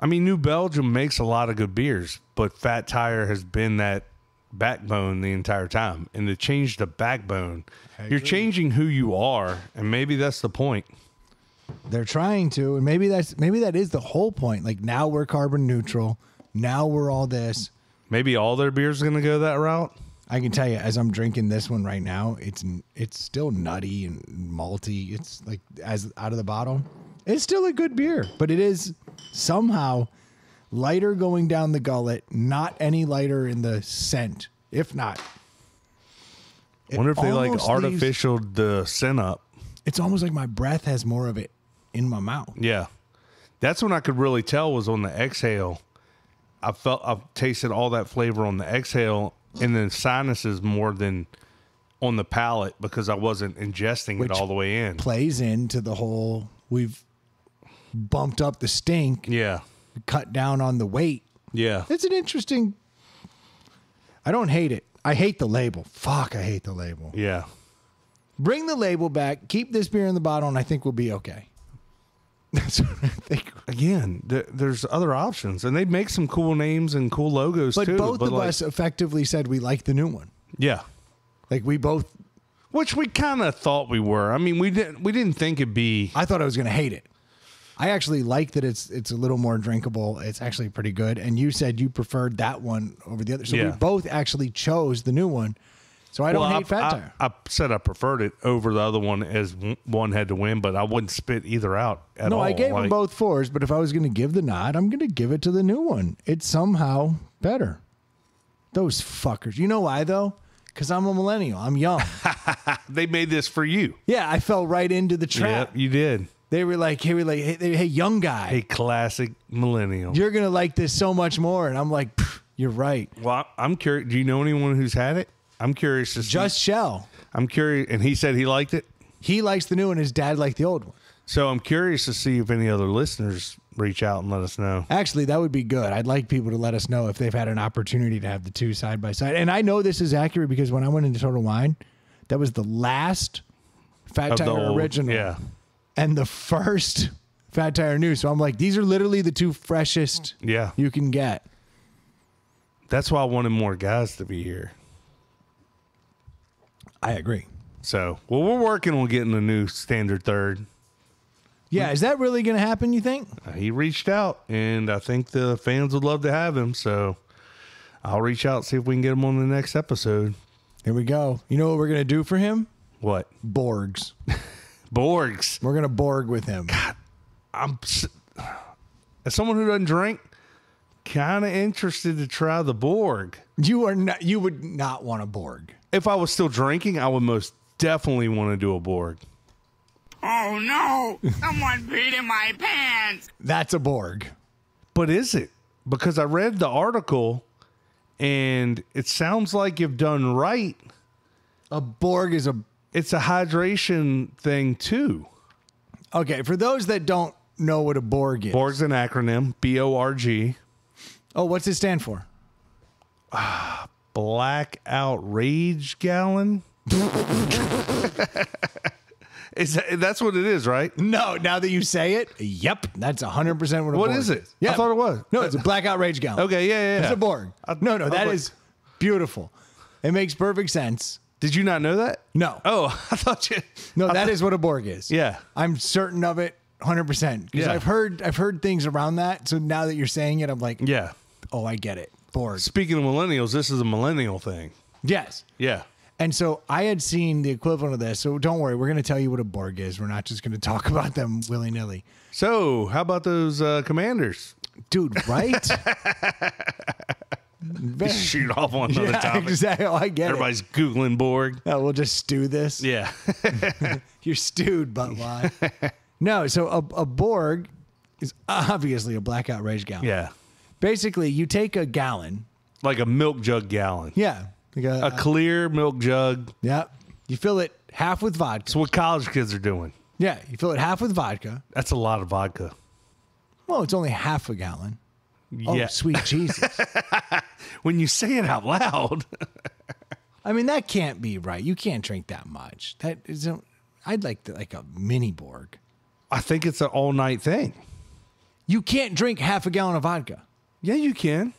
I mean, New Belgium makes a lot of good beers, but Fat Tire has been that backbone the entire time. And to change the backbone, you're changing who you are, and maybe that's the point. They're trying to, and maybe that's maybe that is the whole point. Like now we're carbon neutral. Now we're all this. Maybe all their beers are going to go that route. I can tell you, as I'm drinking this one right now, it's it's still nutty and malty. It's like as out of the bottle, it's still a good beer, but it is somehow lighter going down the gullet. Not any lighter in the scent, if not. It wonder if they like almost leaves- artificial the scent up. It's almost like my breath has more of it in my mouth. Yeah. That's when I could really tell was on the exhale. I felt I tasted all that flavor on the exhale and then sinuses more than on the palate because I wasn't ingesting Which it all the way in. Plays into the whole. We've bumped up the stink. Yeah. cut down on the weight. Yeah. It's an interesting. I don't hate it. I hate the label. Fuck, I hate the label. Yeah. Bring the label back. Keep this beer in the bottle, and I think we'll be okay. That's what I think. Again, th- there's other options and they make some cool names and cool logos But too. both of like, us effectively said we like the new one. Yeah. Like we both. Which we kind of thought we were. I mean, we didn't we didn't think it'd be I thought I was going to hate it. I actually like that it's it's a little more drinkable. It's actually pretty good. And you said you preferred that one over the other. So we both actually chose the new one. So I don't Well, hate Fat I, Tire. I, I said I preferred it over the other one as one had to win, but I wouldn't spit either out at no, all. I gave them both fours, but if I was going to give the nod, I'm going to give it to the new one. It's somehow better. Those fuckers. You know why though? Because I'm a millennial. I'm young. *laughs* They made this for you. yeah, I fell right into the trap. Yeah, you did. They were like, "Hey, we like, hey, hey, young guy, Hey, classic millennial. you're gonna like this so much more." And I'm like, "You're right." well, I'm curious. Do you know anyone who's had it? I'm curious to see. Just Shell. I'm curious, and he said he liked it. He likes the new one. His dad liked the old one. So I'm curious to see if any other listeners reach out and let us know. Actually, that would be good. I'd like people to let us know if they've had an opportunity to have the two side by side. And I know this is accurate because when I went into Total Wine, that was the last Fat Of Tire old- original Yeah. and the first Fat Tire new. So I'm like, these are literally the two freshest Yeah. you can get. That's why I wanted more guys to be here. I agree. So, well, we're working on getting a new standard third. Yeah, is that really going to happen? You think? Uh, He reached out, and I think the fans would love to have him. So, I'll reach out see if we can get him on the next episode. Here we go. You know what we're going to do for him? What Borgs. *laughs* Borgs? We're going to Borg with him. I'm s- as someone who doesn't drink, kind of interested to try the Borg. You are not. You would not want a Borg. If I was still drinking, I would most definitely want to do a Borg. Oh no! Someone *laughs* peed in my pants! That's a Borg. But is it? Because I read the article and it sounds like you've done right. A Borg is a It's a hydration thing too. okay. For those that don't know what a Borg is, Borg's an acronym B O R G. oh, what's it stand for? *sighs* Blackout outrage Gallon. *laughs* is that, that's what it is, right? No, now that you say it, yep, that's hundred percent what a What Borg is it? Yeah, I thought it was. No, it's a blackout rage gallon. Okay, yeah, yeah, yeah. It's a Borg. I- no, no, I that was is beautiful. It makes perfect sense. Did you not know that? No. Oh, *laughs* I thought you. No, I that thought- is what a Borg is. Yeah. I'm certain of it, hundred percent. Because Yeah. I've heard I've heard things around that. So now that you're saying it, I'm like, Yeah. oh, I get it. Borg. Speaking of millennials, this is a millennial thing. Yes. Yeah. And so I had seen the equivalent of this. So don't worry, we're going to tell you what a Borg is. We're not just going to talk *laughs* about them willy nilly. So, how about those uh, commanders? Dude, right? *laughs* Shoot off on another yeah, topic. exactly. Oh, I get Everybody's Googling Borg. Oh, we'll just stew this. Yeah. *laughs* You're stewed, but why? no, so a, a Borg is obviously a blackout rage gallon. yeah. Basically, you take a gallon. Like a milk jug gallon. Yeah. Like a, A clear milk jug. yeah. You fill it half with vodka. That's what college kids are doing. Yeah. You fill it half with vodka. That's a lot of vodka. Well, it's only half a gallon. Oh, yeah. sweet *laughs* Jesus. When you say it out loud. *laughs* I mean, that can't be right. You can't drink that much. That isn't. I'd like the, like a mini Borg. I think it's an all night thing. You can't drink half a gallon of vodka. Yeah, you can.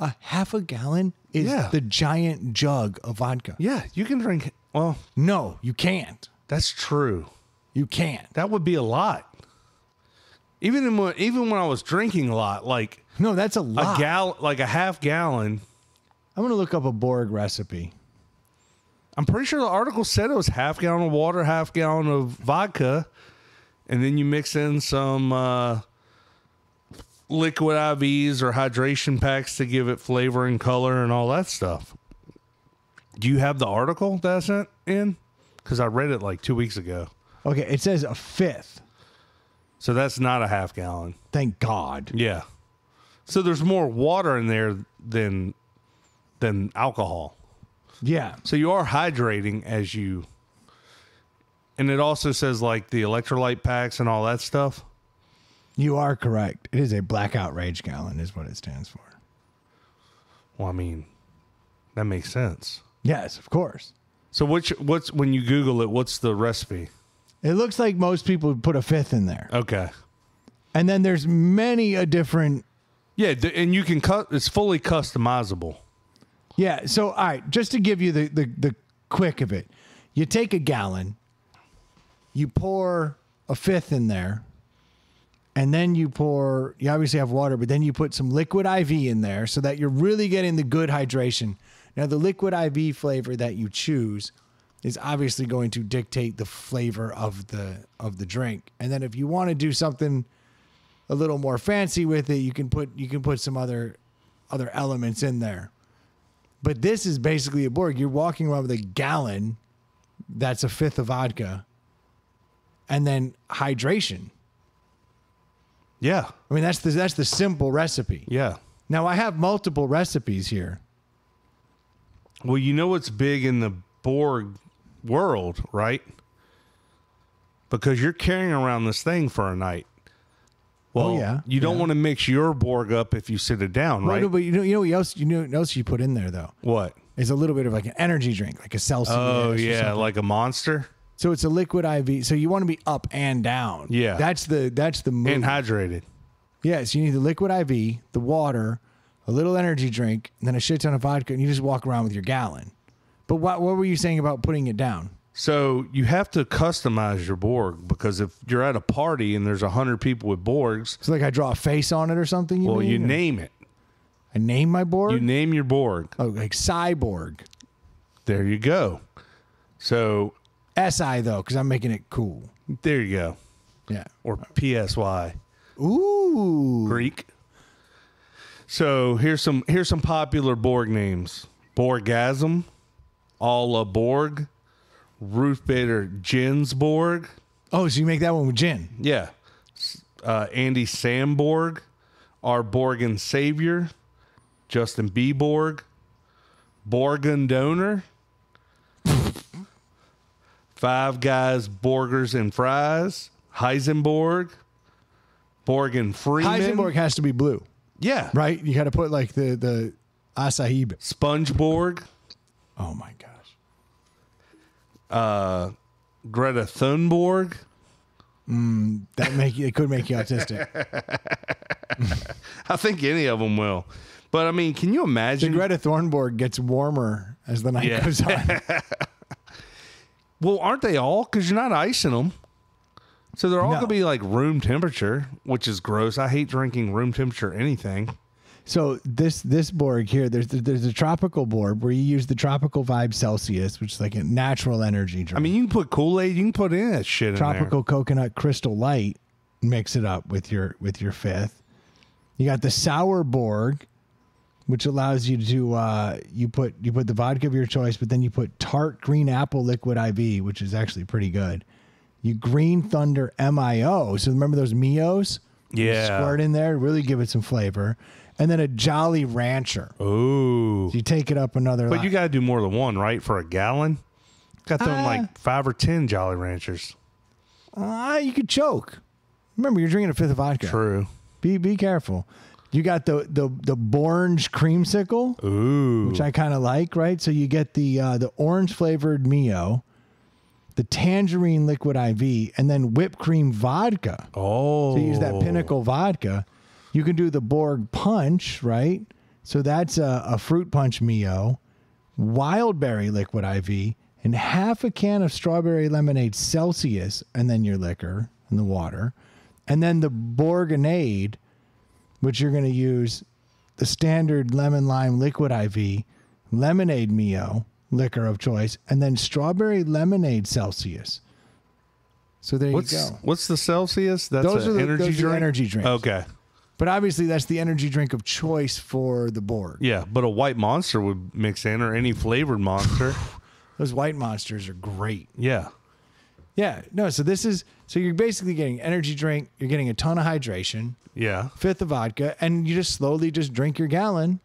A half a gallon is Yeah. the giant jug of vodka. Yeah, you can drink. Well, No, you can't. that's true. You can't. That would be a lot. Even in, when- even when I was drinking a lot, like No, that's a lot. a gal, like a half gallon. I'm gonna look up a Borg recipe. I'm pretty sure the article said it was half gallon of water, half gallon of vodka, and then you mix in some uh, liquid IVs or hydration packs to give it flavor and color and all that stuff. Do you have the article that I sent in? Because I read it like two weeks ago. Okay, it says a fifth. So that's not a half gallon. Thank God. Yeah. So there's more water in there than than alcohol. Yeah. So you are hydrating as you and it also says like the electrolyte packs and all that stuff. You are correct. It is a blackout rage gallon, is what it stands for. Well, I mean, that makes sense. Yes, of course. So which what's when you Google it, what's the recipe? It looks like most people would put a fifth in there. Okay. And then there's many a different Yeah, th- and you can cut it's fully customizable. Yeah. So, all right, just to give you the, the, the quick of it, you take a gallon, you pour a fifth in there, and then you pour, you obviously have water, but then you put some liquid IV in there so that you're really getting the good hydration. Now, the liquid IV flavor that you choose is obviously going to dictate the flavor of the of the drink. And then if you want to do something a little more fancy with it, you can put you can put some other other elements in there. But this is basically a Borg. You're walking around with a gallon that's a fifth of vodka and then hydration. Yeah. I mean, that's the, that's the simple recipe. Yeah. Now, I have multiple recipes here. Well, you know what's big in the Borg world, right? Because you're carrying around this thing for a night. Oh, well, Oh, yeah. you don't Yeah. want to mix your Borg up if you sit it down, Well, right? no, but you know, you know what else you know what else you put in there though what? is a little bit of like an energy drink, like a Celsius. Oh yeah, like a monster so it's a liquid IV. So you want to be up and down. Yeah. that's the that's the move. and hydrated. Yes, you need the liquid IV, the water, a little energy drink, and then a shit ton of vodka, and you just walk around with your gallon. But what what were you saying about putting it down? So you have to customize your Borg because if you're at a party and there's a hundred people with Borgs, So like I draw a face on it or something. You well, mean? you Or- name it. I name my Borg. You name your Borg. oh, like cyborg. There you go. So Si though, because I'm making it cool. there you go. Yeah. Or PSY. Ooh. Greek. So here's some here's some popular Borg names: Borgasm, Alla Borg, Ruth Bader Ginsborg, Oh, so you make that one with gin. yeah, uh, Andy Samborg, our Borgen Savior, Justin B. Borg, Borgen Donor, Five Guys Borgers and Fries, Heisenborg, Borgen Freeman, Heisenberg has to be blue, yeah, right? You got to put like the the acai. Spongeborg, Oh my gosh. Uh, Greta Thunborg. Mm, that make you, it could make you autistic. *laughs* I think any of them will. But I mean, can you the imagine? Greta Thornburg gets warmer as the night Yeah. goes on. *laughs* well, aren't they all? Because you're not icing them. So they're all No. going to be like room temperature, which is gross. I hate drinking room temperature anything. So this this Borg here, there's there's a tropical Borg where you use the tropical vibe Celsius, which is like a natural energy drink. I mean, you can put Kool Aid, you can put in that shit in tropical coconut crystal light. Mix it up with your with your fifth. You got the sour Borg, which allows you to uh, you put you put the vodka of your choice, but then you put tart green apple liquid IV, which is actually pretty good. You green thunder MIO. So remember those Mios? You Yeah. squirt in there, really give it some flavor. And then a Jolly Rancher. Ooh. You take it up another. But li- you got to do more than one, right? For a gallon? Got them Ah. like five or 10 Jolly Ranchers. Ah, you could choke. Remember, you're drinking a fifth of vodka. True. Be be careful. You got the the the Borge creamsicle, Ooh. which I kind of like, right? So you get the uh, the orange flavored Mio, the tangerine liquid IV, and then whipped cream vodka. oh. So you use that Pinnacle vodka. You can do the Borg punch, right? So that's a, a fruit punch Mio, wild berry liquid IV, and half a can of strawberry lemonade Celsius, and then your liquor and the water. And then the Borgonade, which you're going to use the standard lemon lime liquid IV, lemonade Mio, liquor of choice, and then strawberry lemonade Celsius. So there What's, you go. what's the Celsius? That's Those are the- energy those are drink? energy drinks. Okay. But obviously, that's the energy drink of choice for the Borg. Yeah, but a white monster would mix in or any flavored monster. *sighs* Those white monsters are great. yeah. Yeah, no. So this is so you're basically getting energy drink. You're getting a ton of hydration, Yeah. fifth of vodka, and you just slowly just drink your gallon.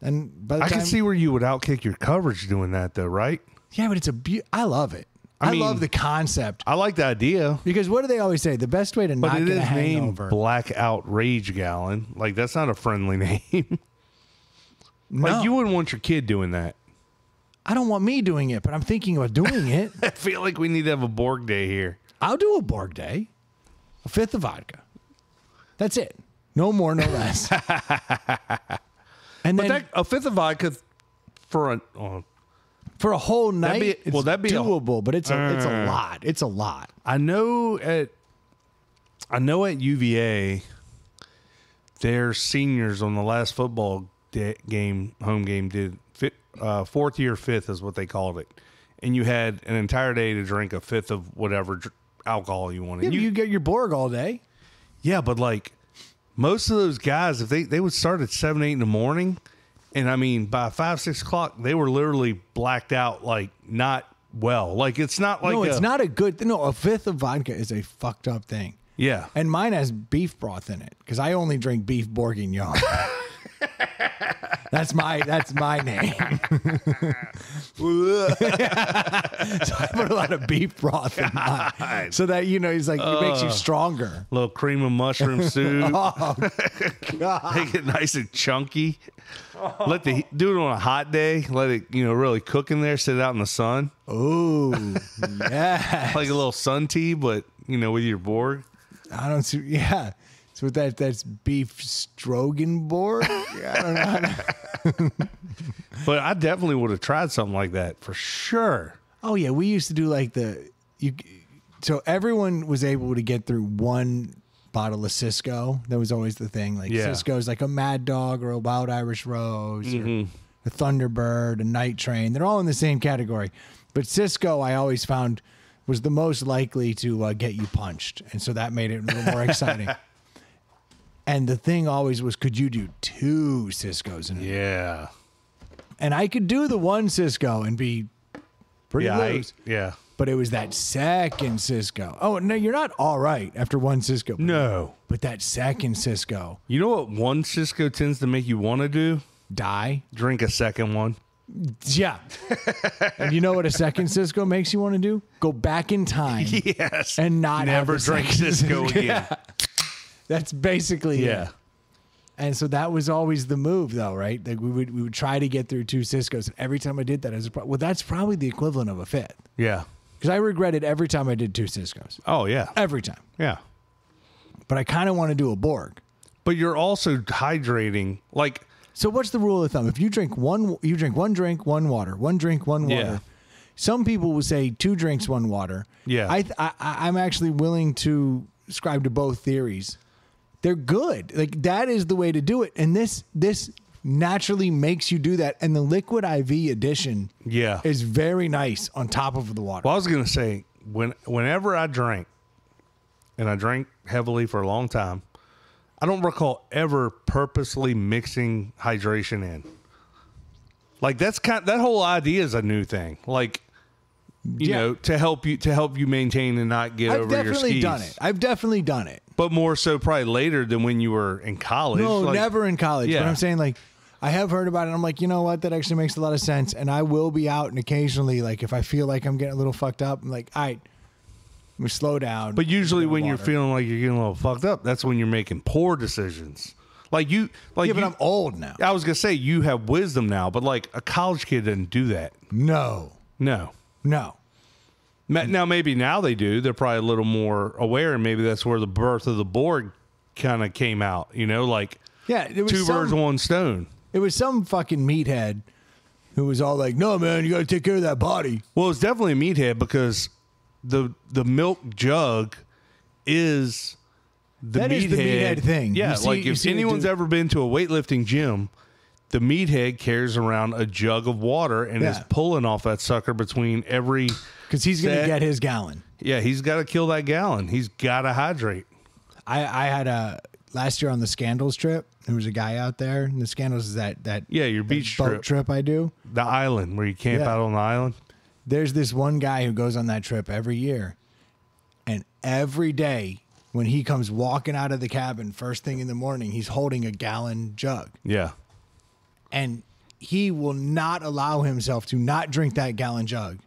And by the I time, can see where you would outkick your coverage doing that though, right? yeah, but it's a be- I love it. I, mean- love the concept I like the idea. because what do they always say? The best way to But not it get a is named hangover. Blackout Rage Gallon. Like that's not a friendly *laughs* name. like you wouldn't want your kid doing that. I don't want me doing it, but I'm thinking about doing it. *laughs* I feel like we need to have a Borg day here. I'll do a Borg day, a fifth of vodka. That's it. No more, no less. *laughs* and then that a fifth of vodka for a oh, for a whole night, be- it's well, that'd be a- doable, but it's a it's a Uh. lot. It's a lot. I know at I know at UVA their seniors on the last football da game home game did uh, fourth year fifth is what they called it, and you had an entire day to drink a fifth of whatever dr- alcohol you wanted. Yeah, You- you, get your Borg all day. yeah, but like most of those guys, if they they would start at seven eight in the morning, and I mean by five six o'clock they were literally blacked out, like not well. Like it's not like no, it's a- not a good. No, a fifth of vodka is a fucked up thing. Yeah, And mine has beef broth in it because I only drink beef bourguignon. *laughs* that's my that's my name. *laughs* so I put a lot of beef broth in mine, so that you know he's like it makes you stronger. little cream of mushroom *laughs* soup. Oh God! *laughs* Make it nice and chunky. Let the do it on a hot day. Let it you know really cook in there. Sit out in the sun, Ooh, yeah. like a little sun tea, but you know with your Borg. I don't see. Yeah. So that that's beef stroganborg. Yeah, I don't know. *laughs* But I definitely would have tried something like that for sure. Oh yeah, we used to do like the you. So everyone was able to get through one bottle of Cisco. That was always the thing. Like Yeah. Cisco's like a Mad Dog or a Wild Irish Rose Mm-hmm. or a Thunderbird, a Night Train. They're all in the same category. But Cisco, I always found was the most likely to uh, get you punched, and so that made it a little more exciting. *laughs* And the thing always was, could you do two Ciscos in a Yeah. And I could do the one Cisco and be pretty Yeah. I, yeah. But it was that second Cisco. Oh no, you're not all right after one Cisco. No. But that second Cisco, You know what one Cisco tends to make you want to do? die. Drink a second one. Yeah. *laughs* and you know what a second Cisco makes you want to do? Go back in time *laughs* Yes. and not never drink Cisco *laughs* again. That's basically Yeah. it. And so that was always the move, though, right? Like we would we would try to get through two Ciscos, and every time I did that, I was pro- well. That's probably the equivalent of a fifth, Yeah. because I regretted every time I did two Ciscos, Oh yeah. every time. Yeah. But I kind of want to do a Borg. But you're also hydrating. Like So what's the rule of thumb? If you drink one, you drink one drink, one water, one drink, one water. Yeah. Some people will say two drinks, one water. Yeah. I, th- I I'm actually willing to subscribe to both theories. They're good. Like that is the way to do it. And this this naturally makes you do that. And the liquid IV addition Yeah. is very nice on top of the water. Well, I was gonna say when whenever I drank, and I drank heavily for a long time, I don't recall ever purposely mixing hydration in. Like that's kind that whole idea is a new thing. Like you Yeah. know to help you to help you maintain and not get. I've over your definitely done it. I've definitely done it. But more so probably later than when you were in college. No, Like, never in college. But Yeah. I'm saying like I have heard about it. I'm like, you know what? That actually makes a lot of sense. And I will be out and occasionally, like, if I feel like I'm getting a little fucked up, I'm like, all right, we slow down. But usually, when you're feeling like you're getting a little fucked up, that's when you're making poor decisions. Like you, like yeah, but you- I'm old now. I was gonna say you have wisdom now, but like a college kid doesn't do that. No, No. no. Now maybe now they do. They're probably a little more aware, and maybe that's where the birth of the Borg kind of came out. You know, like Yeah, it was two some, birds, one stone. It was some fucking meathead who was all like, "No, man, you got to take care of that body." Well, it's definitely a meathead because the the milk jug is the That is the meathead thing. Yeah, see- like if anyone's ever been to a weightlifting gym, the meathead carries around a jug of water and is pulling off that sucker between every. Because he's going to get his gallon. Yeah, he's got to kill that gallon. He's got to hydrate. I, I had a last year on the Scandals trip. There was a guy out there, and the Scandals is that that Yeah, your that beach boat trip. trip I do. The island where you camp Yeah. out on the island. there's this one guy who goes on that trip every year and every day when he comes walking out of the cabin first thing in the morning he's holding a gallon jug Yeah. and he will not allow himself to not drink that gallon jug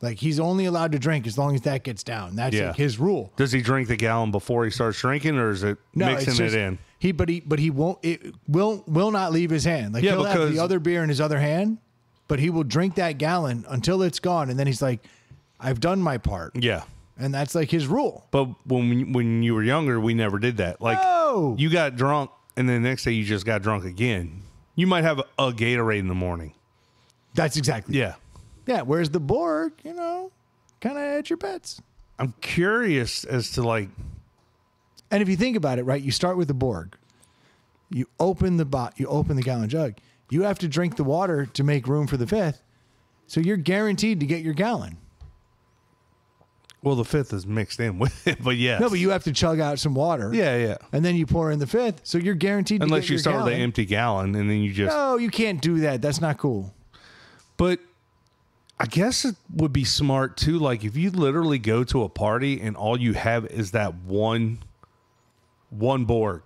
like he's only allowed to drink as long as that gets down that's Yeah. like his rule Does he drink the gallon before he starts drinking, or is it no mixing just, it in? he but he but he won't it will will not leave his hand like Yeah, he'll have the other beer in his other hand but he will drink that gallon until it's gone and then he's like i've done my part Yeah. and that's like his rule But when we- when you were younger, we never did that. Like No. you got drunk, and then the next day you just got drunk again. You might have a, a Gatorade in the morning. That's exactly. Yeah, Yeah. Whereas the Borg, you know, kind of at your bets. I'm curious as to like And if you think about it, right, you start with the Borg. You open the bot. You open the gallon jug. You have to drink the water to make room for the fifth. So you're guaranteed to get your gallon. well, the fifth is mixed in *laughs* with it, but yes. No, but you have to chug out some water. yeah, yeah. And then you pour in the fifth. So you're guaranteed to Unless you start with an empty gallon, and then you just. No, you can't do that. That's not cool. But I guess it would be smart too. Like if you literally go to a party and all you have is that one, one Borg,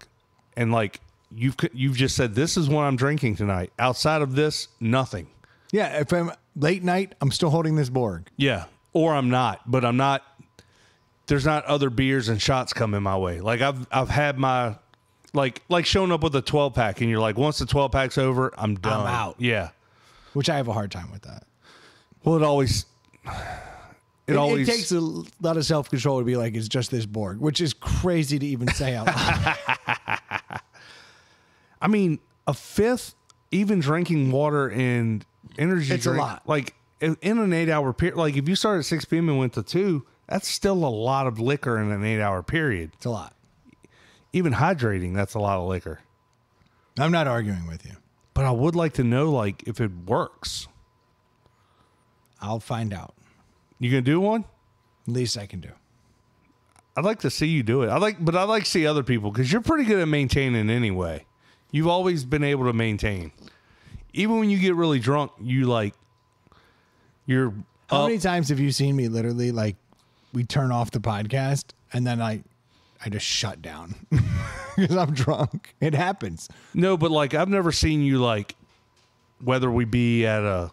and like you've you've just said this is what I'm drinking tonight. Outside of this, nothing. Yeah. If I'm late night, I'm still holding this Borg. Yeah, or I'm not. But I'm not. There's not other beers and shots coming my way. Like I've I've had my. Like like showing up with a 12 pack and you're like once the 12 pack's over I'm done. I'm out. Yeah. which I have a hard time with that. Well, it always it, It, always it takes a lot of self control to be like, it's just this Borg, which is crazy to even say out loud. *laughs* I mean, a fifth, even drinking water and energy It's a drink, lot. Like in an eight hour period, like if you start at 6 p.m. and went to 2, that's still a lot of liquor in an eight hour period. It's a lot. Even hydrating, that's a lot of liquor. I'm not arguing with you. But I would like to know, like, if it works. I'll find out. You gonna do one? Least I can do. I'd like to see you do it. I like, but I like to see other people because you're pretty good at maintaining anyway. You've always been able to maintain, even when you get really drunk. You like, you're How up- many times have you seen me literally like we turn off the podcast and then I I just shut down *laughs* because I'm drunk. It happens. No, but like I've never seen you like whether we be at a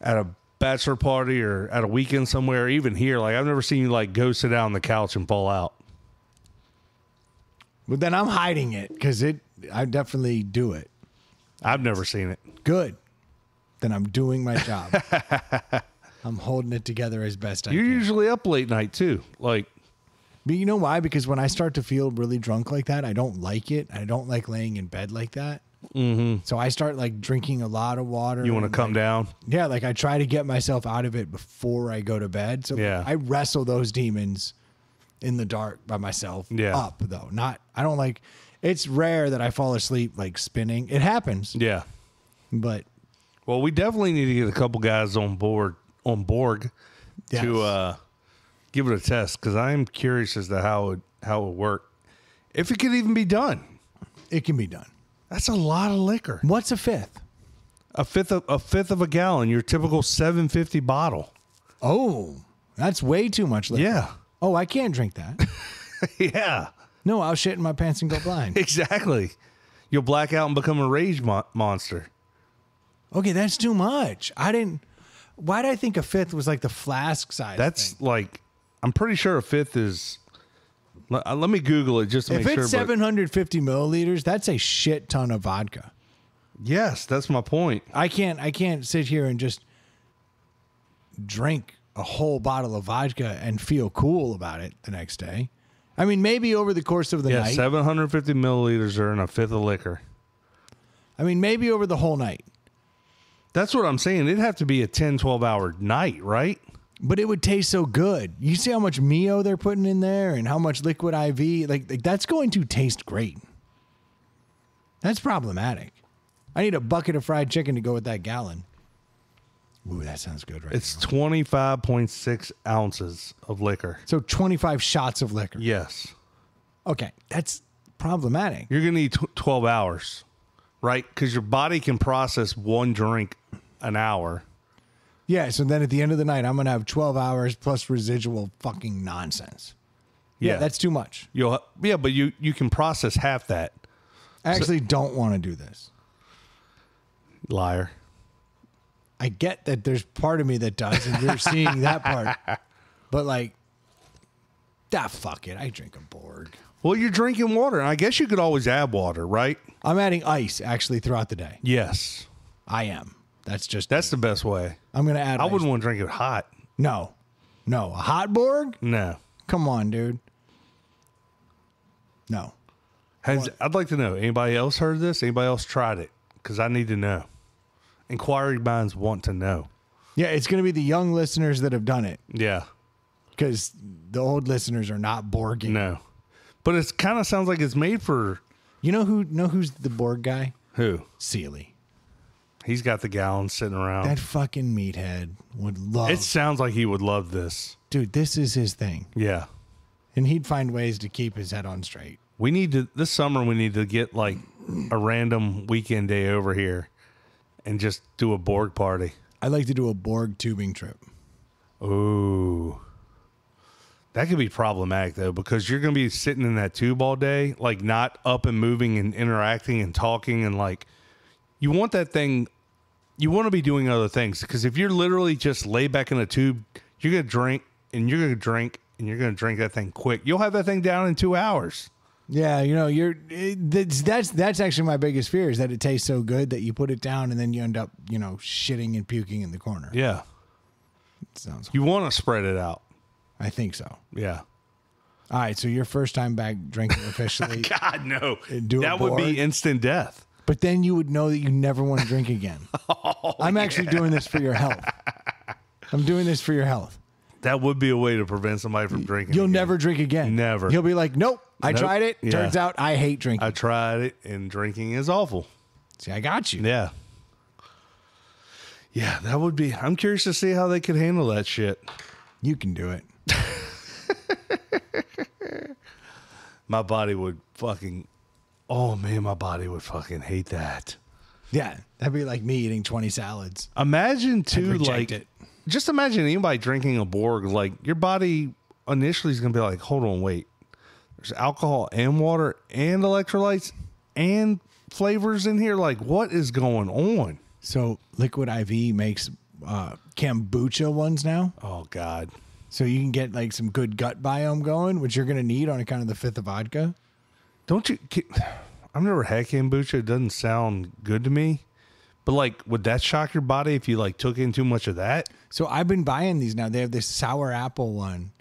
at a bachelor party or at a weekend somewhere, even here, like I've never seen you like go sit down on the couch and fall out. But then I'm hiding it because it I definitely do it. I've never seen it. Good. Then I'm doing my job. *laughs* I'm holding it together as best I can. You're can. usually up late night too. Like But you know why? Because when I start to feel really drunk like that, I don't like it. I don't like laying in bed like that. Mm-hmm. So I start like drinking a lot of water. you want to come like, down. Yeah, like I try to get myself out of it before I go to bed. So Yeah. I wrestle those demons in the dark by myself. Yeah. Up though. Not I don't like it's rare that I fall asleep like spinning. It happens. Yeah. But Well, we definitely need to get a couple guys on board on Borg Yes. to uh, give it a test because I am curious as to how it how it would work. If it could even be done, it can be done. That's a lot of liquor. What's a fifth? A fifth of a fifth of a gallon, your typical seven fifty bottle. Oh, that's way too much liquor. Yeah, Oh, I can't drink that. *laughs* yeah, no, I'll shit in my pants and go blind. *laughs* exactly. You'll black out and become a rage mo- monster. Okay, that's too much. I didn't. Why did I think a fifth was like the flask size? That's thing? like, I'm pretty sure a fifth is. Let, uh, let me Google it just to if make it's sure. but- 750 milliliters, that's a shit ton of vodka. yes, that's my point. I can't. I can't sit here and just drink a whole bottle of vodka and feel cool about it the next day. I mean, maybe over the course of the Yeah, night. 750 milliliters are in a fifth of liquor. I mean, maybe over the whole night. That's what I'm saying. It'd have to be a 10, 12 hour night, right? But it would taste so good. You see how much Mio they're putting in there and how much liquid IV? Like, like that's going to taste great. That's problematic. I need a bucket of fried chicken to go with that gallon. Ooh, that sounds good, right? It's 25.6 ounces of liquor. so 25 shots of liquor. Yes. Okay, that's problematic. You're going to need tw 12 hours, right? Because your body can process one drink an hour. Yeah, so then at the end of the night, I'm going to have 12 hours plus residual fucking nonsense. Yeah, Yeah. that's too much. You'll, yeah, but you, you can process half that. I actually don't want to do this. Liar. I get that there's part of me that does, and you're seeing that part. *laughs* But like, ah, fuck it. I drink a Borg. Well, you're drinking water. and I guess you could always add water, right? I'm adding ice actually throughout the day. Yes. I am. That's just. That's the best way. I'm gonna add. I ice. wouldn't want to drink it hot. No, no, a hot Borg. No. Come on, dude. No. Has I'd like to know. Anybody else heard this? Anybody else tried it? Because I need to know. Inquiry minds want to know. Yeah, it's gonna be the young listeners that have done it Yeah. because the old listeners are not Borging. No. But it kind of sounds like it's made for You know who? Know who's the Borg guy? who? Sealy. He's got the gallons sitting around. That fucking meathead would love. it sounds like he would love this. dude, this is his thing, Yeah. and he'd find ways to keep his head on straight. We need to this summer we need to get like a random weekend day over here and just do a Borg party. I'd like to do a Borg tubing trip. Ooh. That could be problematic though, because you're gonna be sitting in that tube all day, like not up and moving and interacting and talking and like you want that thing you want to be doing other things because if you're literally just lay back in a tube, you're gonna drink and you're gonna drink and you're gonna drink that thing quick. You'll have that thing down in two hours. Yeah, you know, you're it, that's that's that's actually my biggest fear is that it tastes so good that you put it down and then you end up, you know, shitting and puking in the corner. Yeah. sounds. You want to spread it out. I think so. Yeah. All right, so your first time back drinking officially, *laughs* God no. that would be instant death. But then you would know that you never want to drink again. *laughs* Oh, I'm actually doing this for your health. I'm doing this for your health. That would be a way to prevent somebody from drinking. You'll again. never drink again. Never. He'll be like, nope, I Nope. tried it. Yeah. Turns out I hate drinking. I tried it, and drinking is awful. See, I got you. Yeah. Yeah, that would be. I'm curious to see how they could handle that shit. You can do it. *laughs* My body would fucking. Oh man, my body would fucking hate that. Yeah, that'd be like me eating 20 salads. Imagine too, like, it. just imagine anybody drinking a Borg. Like your body initially is gonna be like, hold on, wait. There's alcohol and water and electrolytes and flavors in here. Like, what is going on? So Liquid IV makes uh, kombucha ones now. Oh God. So you can get like some good gut biome going, which you're going to need on account of the fifth of vodka. Don't you? *sighs* I've never had kombucha. It doesn't sound good to me. But like, would that shock your body if you like took in too much of that? So I've been buying these now. They have this sour apple one,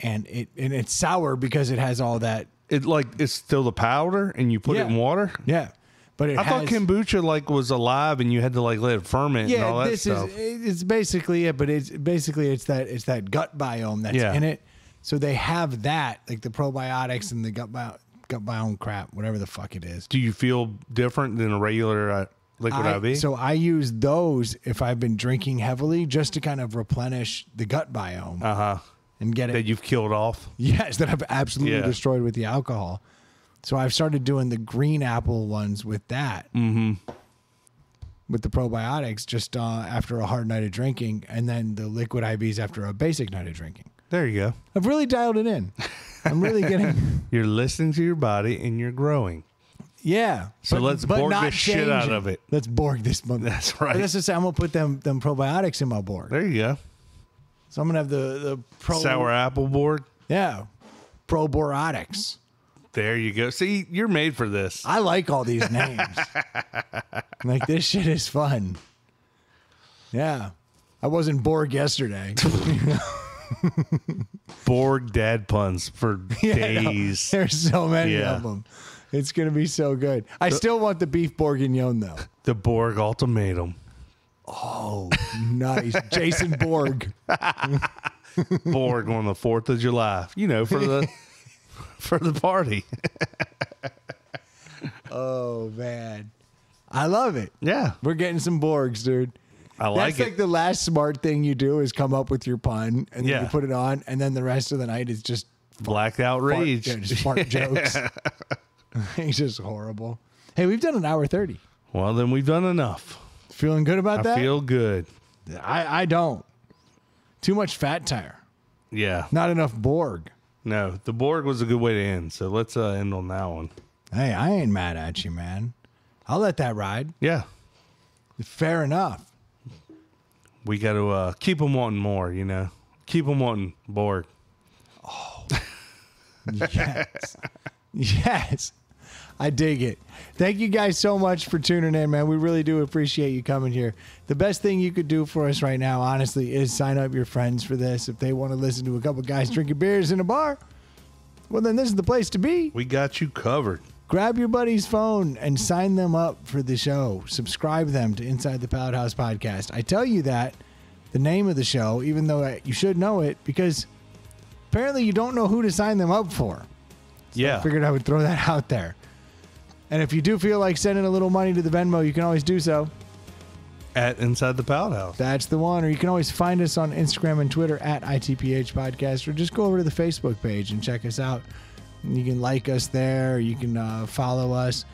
and it and it's sour because it has all that. It like it's still the powder, and you put Yeah. it in water. Yeah, but it I has, thought kombucha like was alive, and you had to like let it ferment and all Yeah, that this stuff. is it's basically it, but it's basically it's that it's that gut biome that's Yeah. in it. So they have that like the probiotics and the gut bio, gut own crap, whatever the fuck it is. Do you feel different than a regular uh, liquid I- IV? so I use those if I've been drinking heavily just to kind of replenish the gut biome uh huh. and get it. That you've killed off. yes, *laughs* that I've absolutely Yeah. destroyed with the alcohol. So I've started doing the green apple ones with that. Mm-hmm. With the probiotics, just uh, after a hard night of drinking, and then the liquid IVs after a basic night of drinking. There you go. I've really dialed it in. I'm really getting, *laughs* *laughs* You're listening to your body, and you're growing. yeah. So let's Borg the shit out of it. Let's Borg this month. That's right. Let's just say I'm gonna put them them probiotics in my Borg. There you go. So I'm gonna have the the pro Sour apple borg. Yeah, probiotics. There you go. See, you're made for this. I like all these names. *laughs* like this shit is fun. Yeah. I wasn't Borg yesterday. *laughs* Borg dad puns for *laughs* Yeah, days. There's so many Yeah. of them. It's gonna be so good. I still want the beef bourguignon though. The Borg ultimatum. Oh, nice, *laughs* Jason Borg. Borg on the Fourth of July. You know, for the for the party. Oh man, I love it. Yeah, We're getting some Borgs, dude. I like That's it. like the last smart thing you do is come up with your pun and then Yeah. you put it on, and then the rest of the night is just Blacked out fart, rage. yeah, just fart *laughs* jokes. *laughs* it's just horrible. Hey, we've done an hour thirty. Well, then we've done enough. Feeling good about I that? feel good. I, I don't. Too much fat tire. Yeah. Not enough Borg. No, the Borg was a good way to end. So let's uh, end on that one. Hey, I ain't mad at you, man. I'll let that ride. Yeah. Fair enough. We got to uh, keep them wanting more, you know? Keep them wanting Borg. Oh, *laughs* yes. yes. I dig it. Thank you guys so much for tuning in, man. We really do appreciate you coming here. The best thing you could do for us right now, honestly, is sign up your friends for this. If they want to listen to a couple guys drinking beers in a bar, well, then this is the place to be. We got you covered. Grab your buddy's phone and sign them up for the show. Subscribe them to Inside the Pallet House podcast. I tell you that, the name of the show, even though you should know it, because apparently you don't know who to sign them up for. Yeah. I figured I would throw that out there. And if you do feel like sending a little money to the Venmo, you can always do so. At Inside the Pallet House. That's the one. Or you can always find us on Instagram and Twitter at ITPH Podcast, or just go over to the Facebook page and check us out. You can like us there. You can uh, follow us.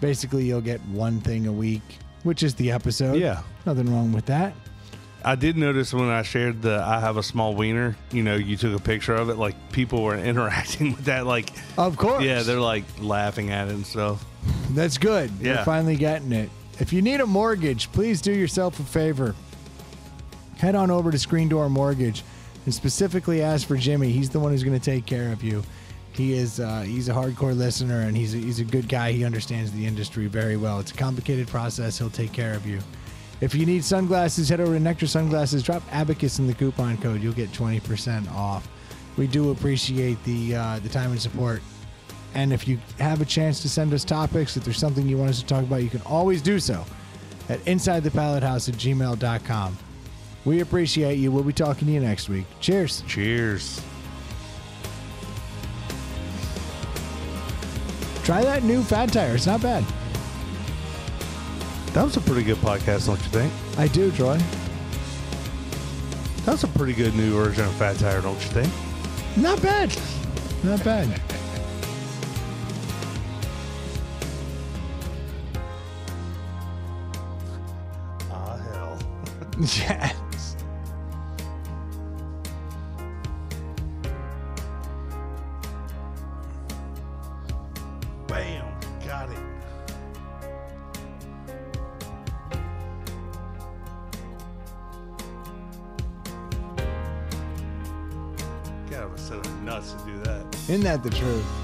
Basically, you'll get one thing a week, which is the episode. Yeah. Nothing wrong with that. I did notice when I shared the I have a small wiener, you know, you took a picture of it, like people were *laughs* interacting with that. Like, Of course. yeah, they're like laughing at it and stuff. That's good. You're Yeah. finally getting it. If you need a mortgage, please do yourself a favor. Head on over to Screen Door Mortgage and specifically ask for Jimmy. He's the one who's going to take care of you. He is uh, he's a hardcore listener and he's a, he's a good guy. He understands the industry very well. It's a complicated process. He'll take care of you. If you need sunglasses, head over to Nectar Sunglasses. Drop Abacus in the coupon code. You'll get 20% off. We do appreciate the uh, the time and support. And if you have a chance to send us topics, if there's something you want us to talk about, you can always do so at InsideThePalletHouse at gmail.com. We appreciate you. We'll be talking to you next week. Cheers. Cheers. Try that new Fat Tire. It's not bad. That was a pretty good podcast, don't you think? I do, Troy. That's a pretty good new version of Fat Tire, don't you think? Not bad. Not bad. Ah, hell. *laughs* yes. Isn't that the truth?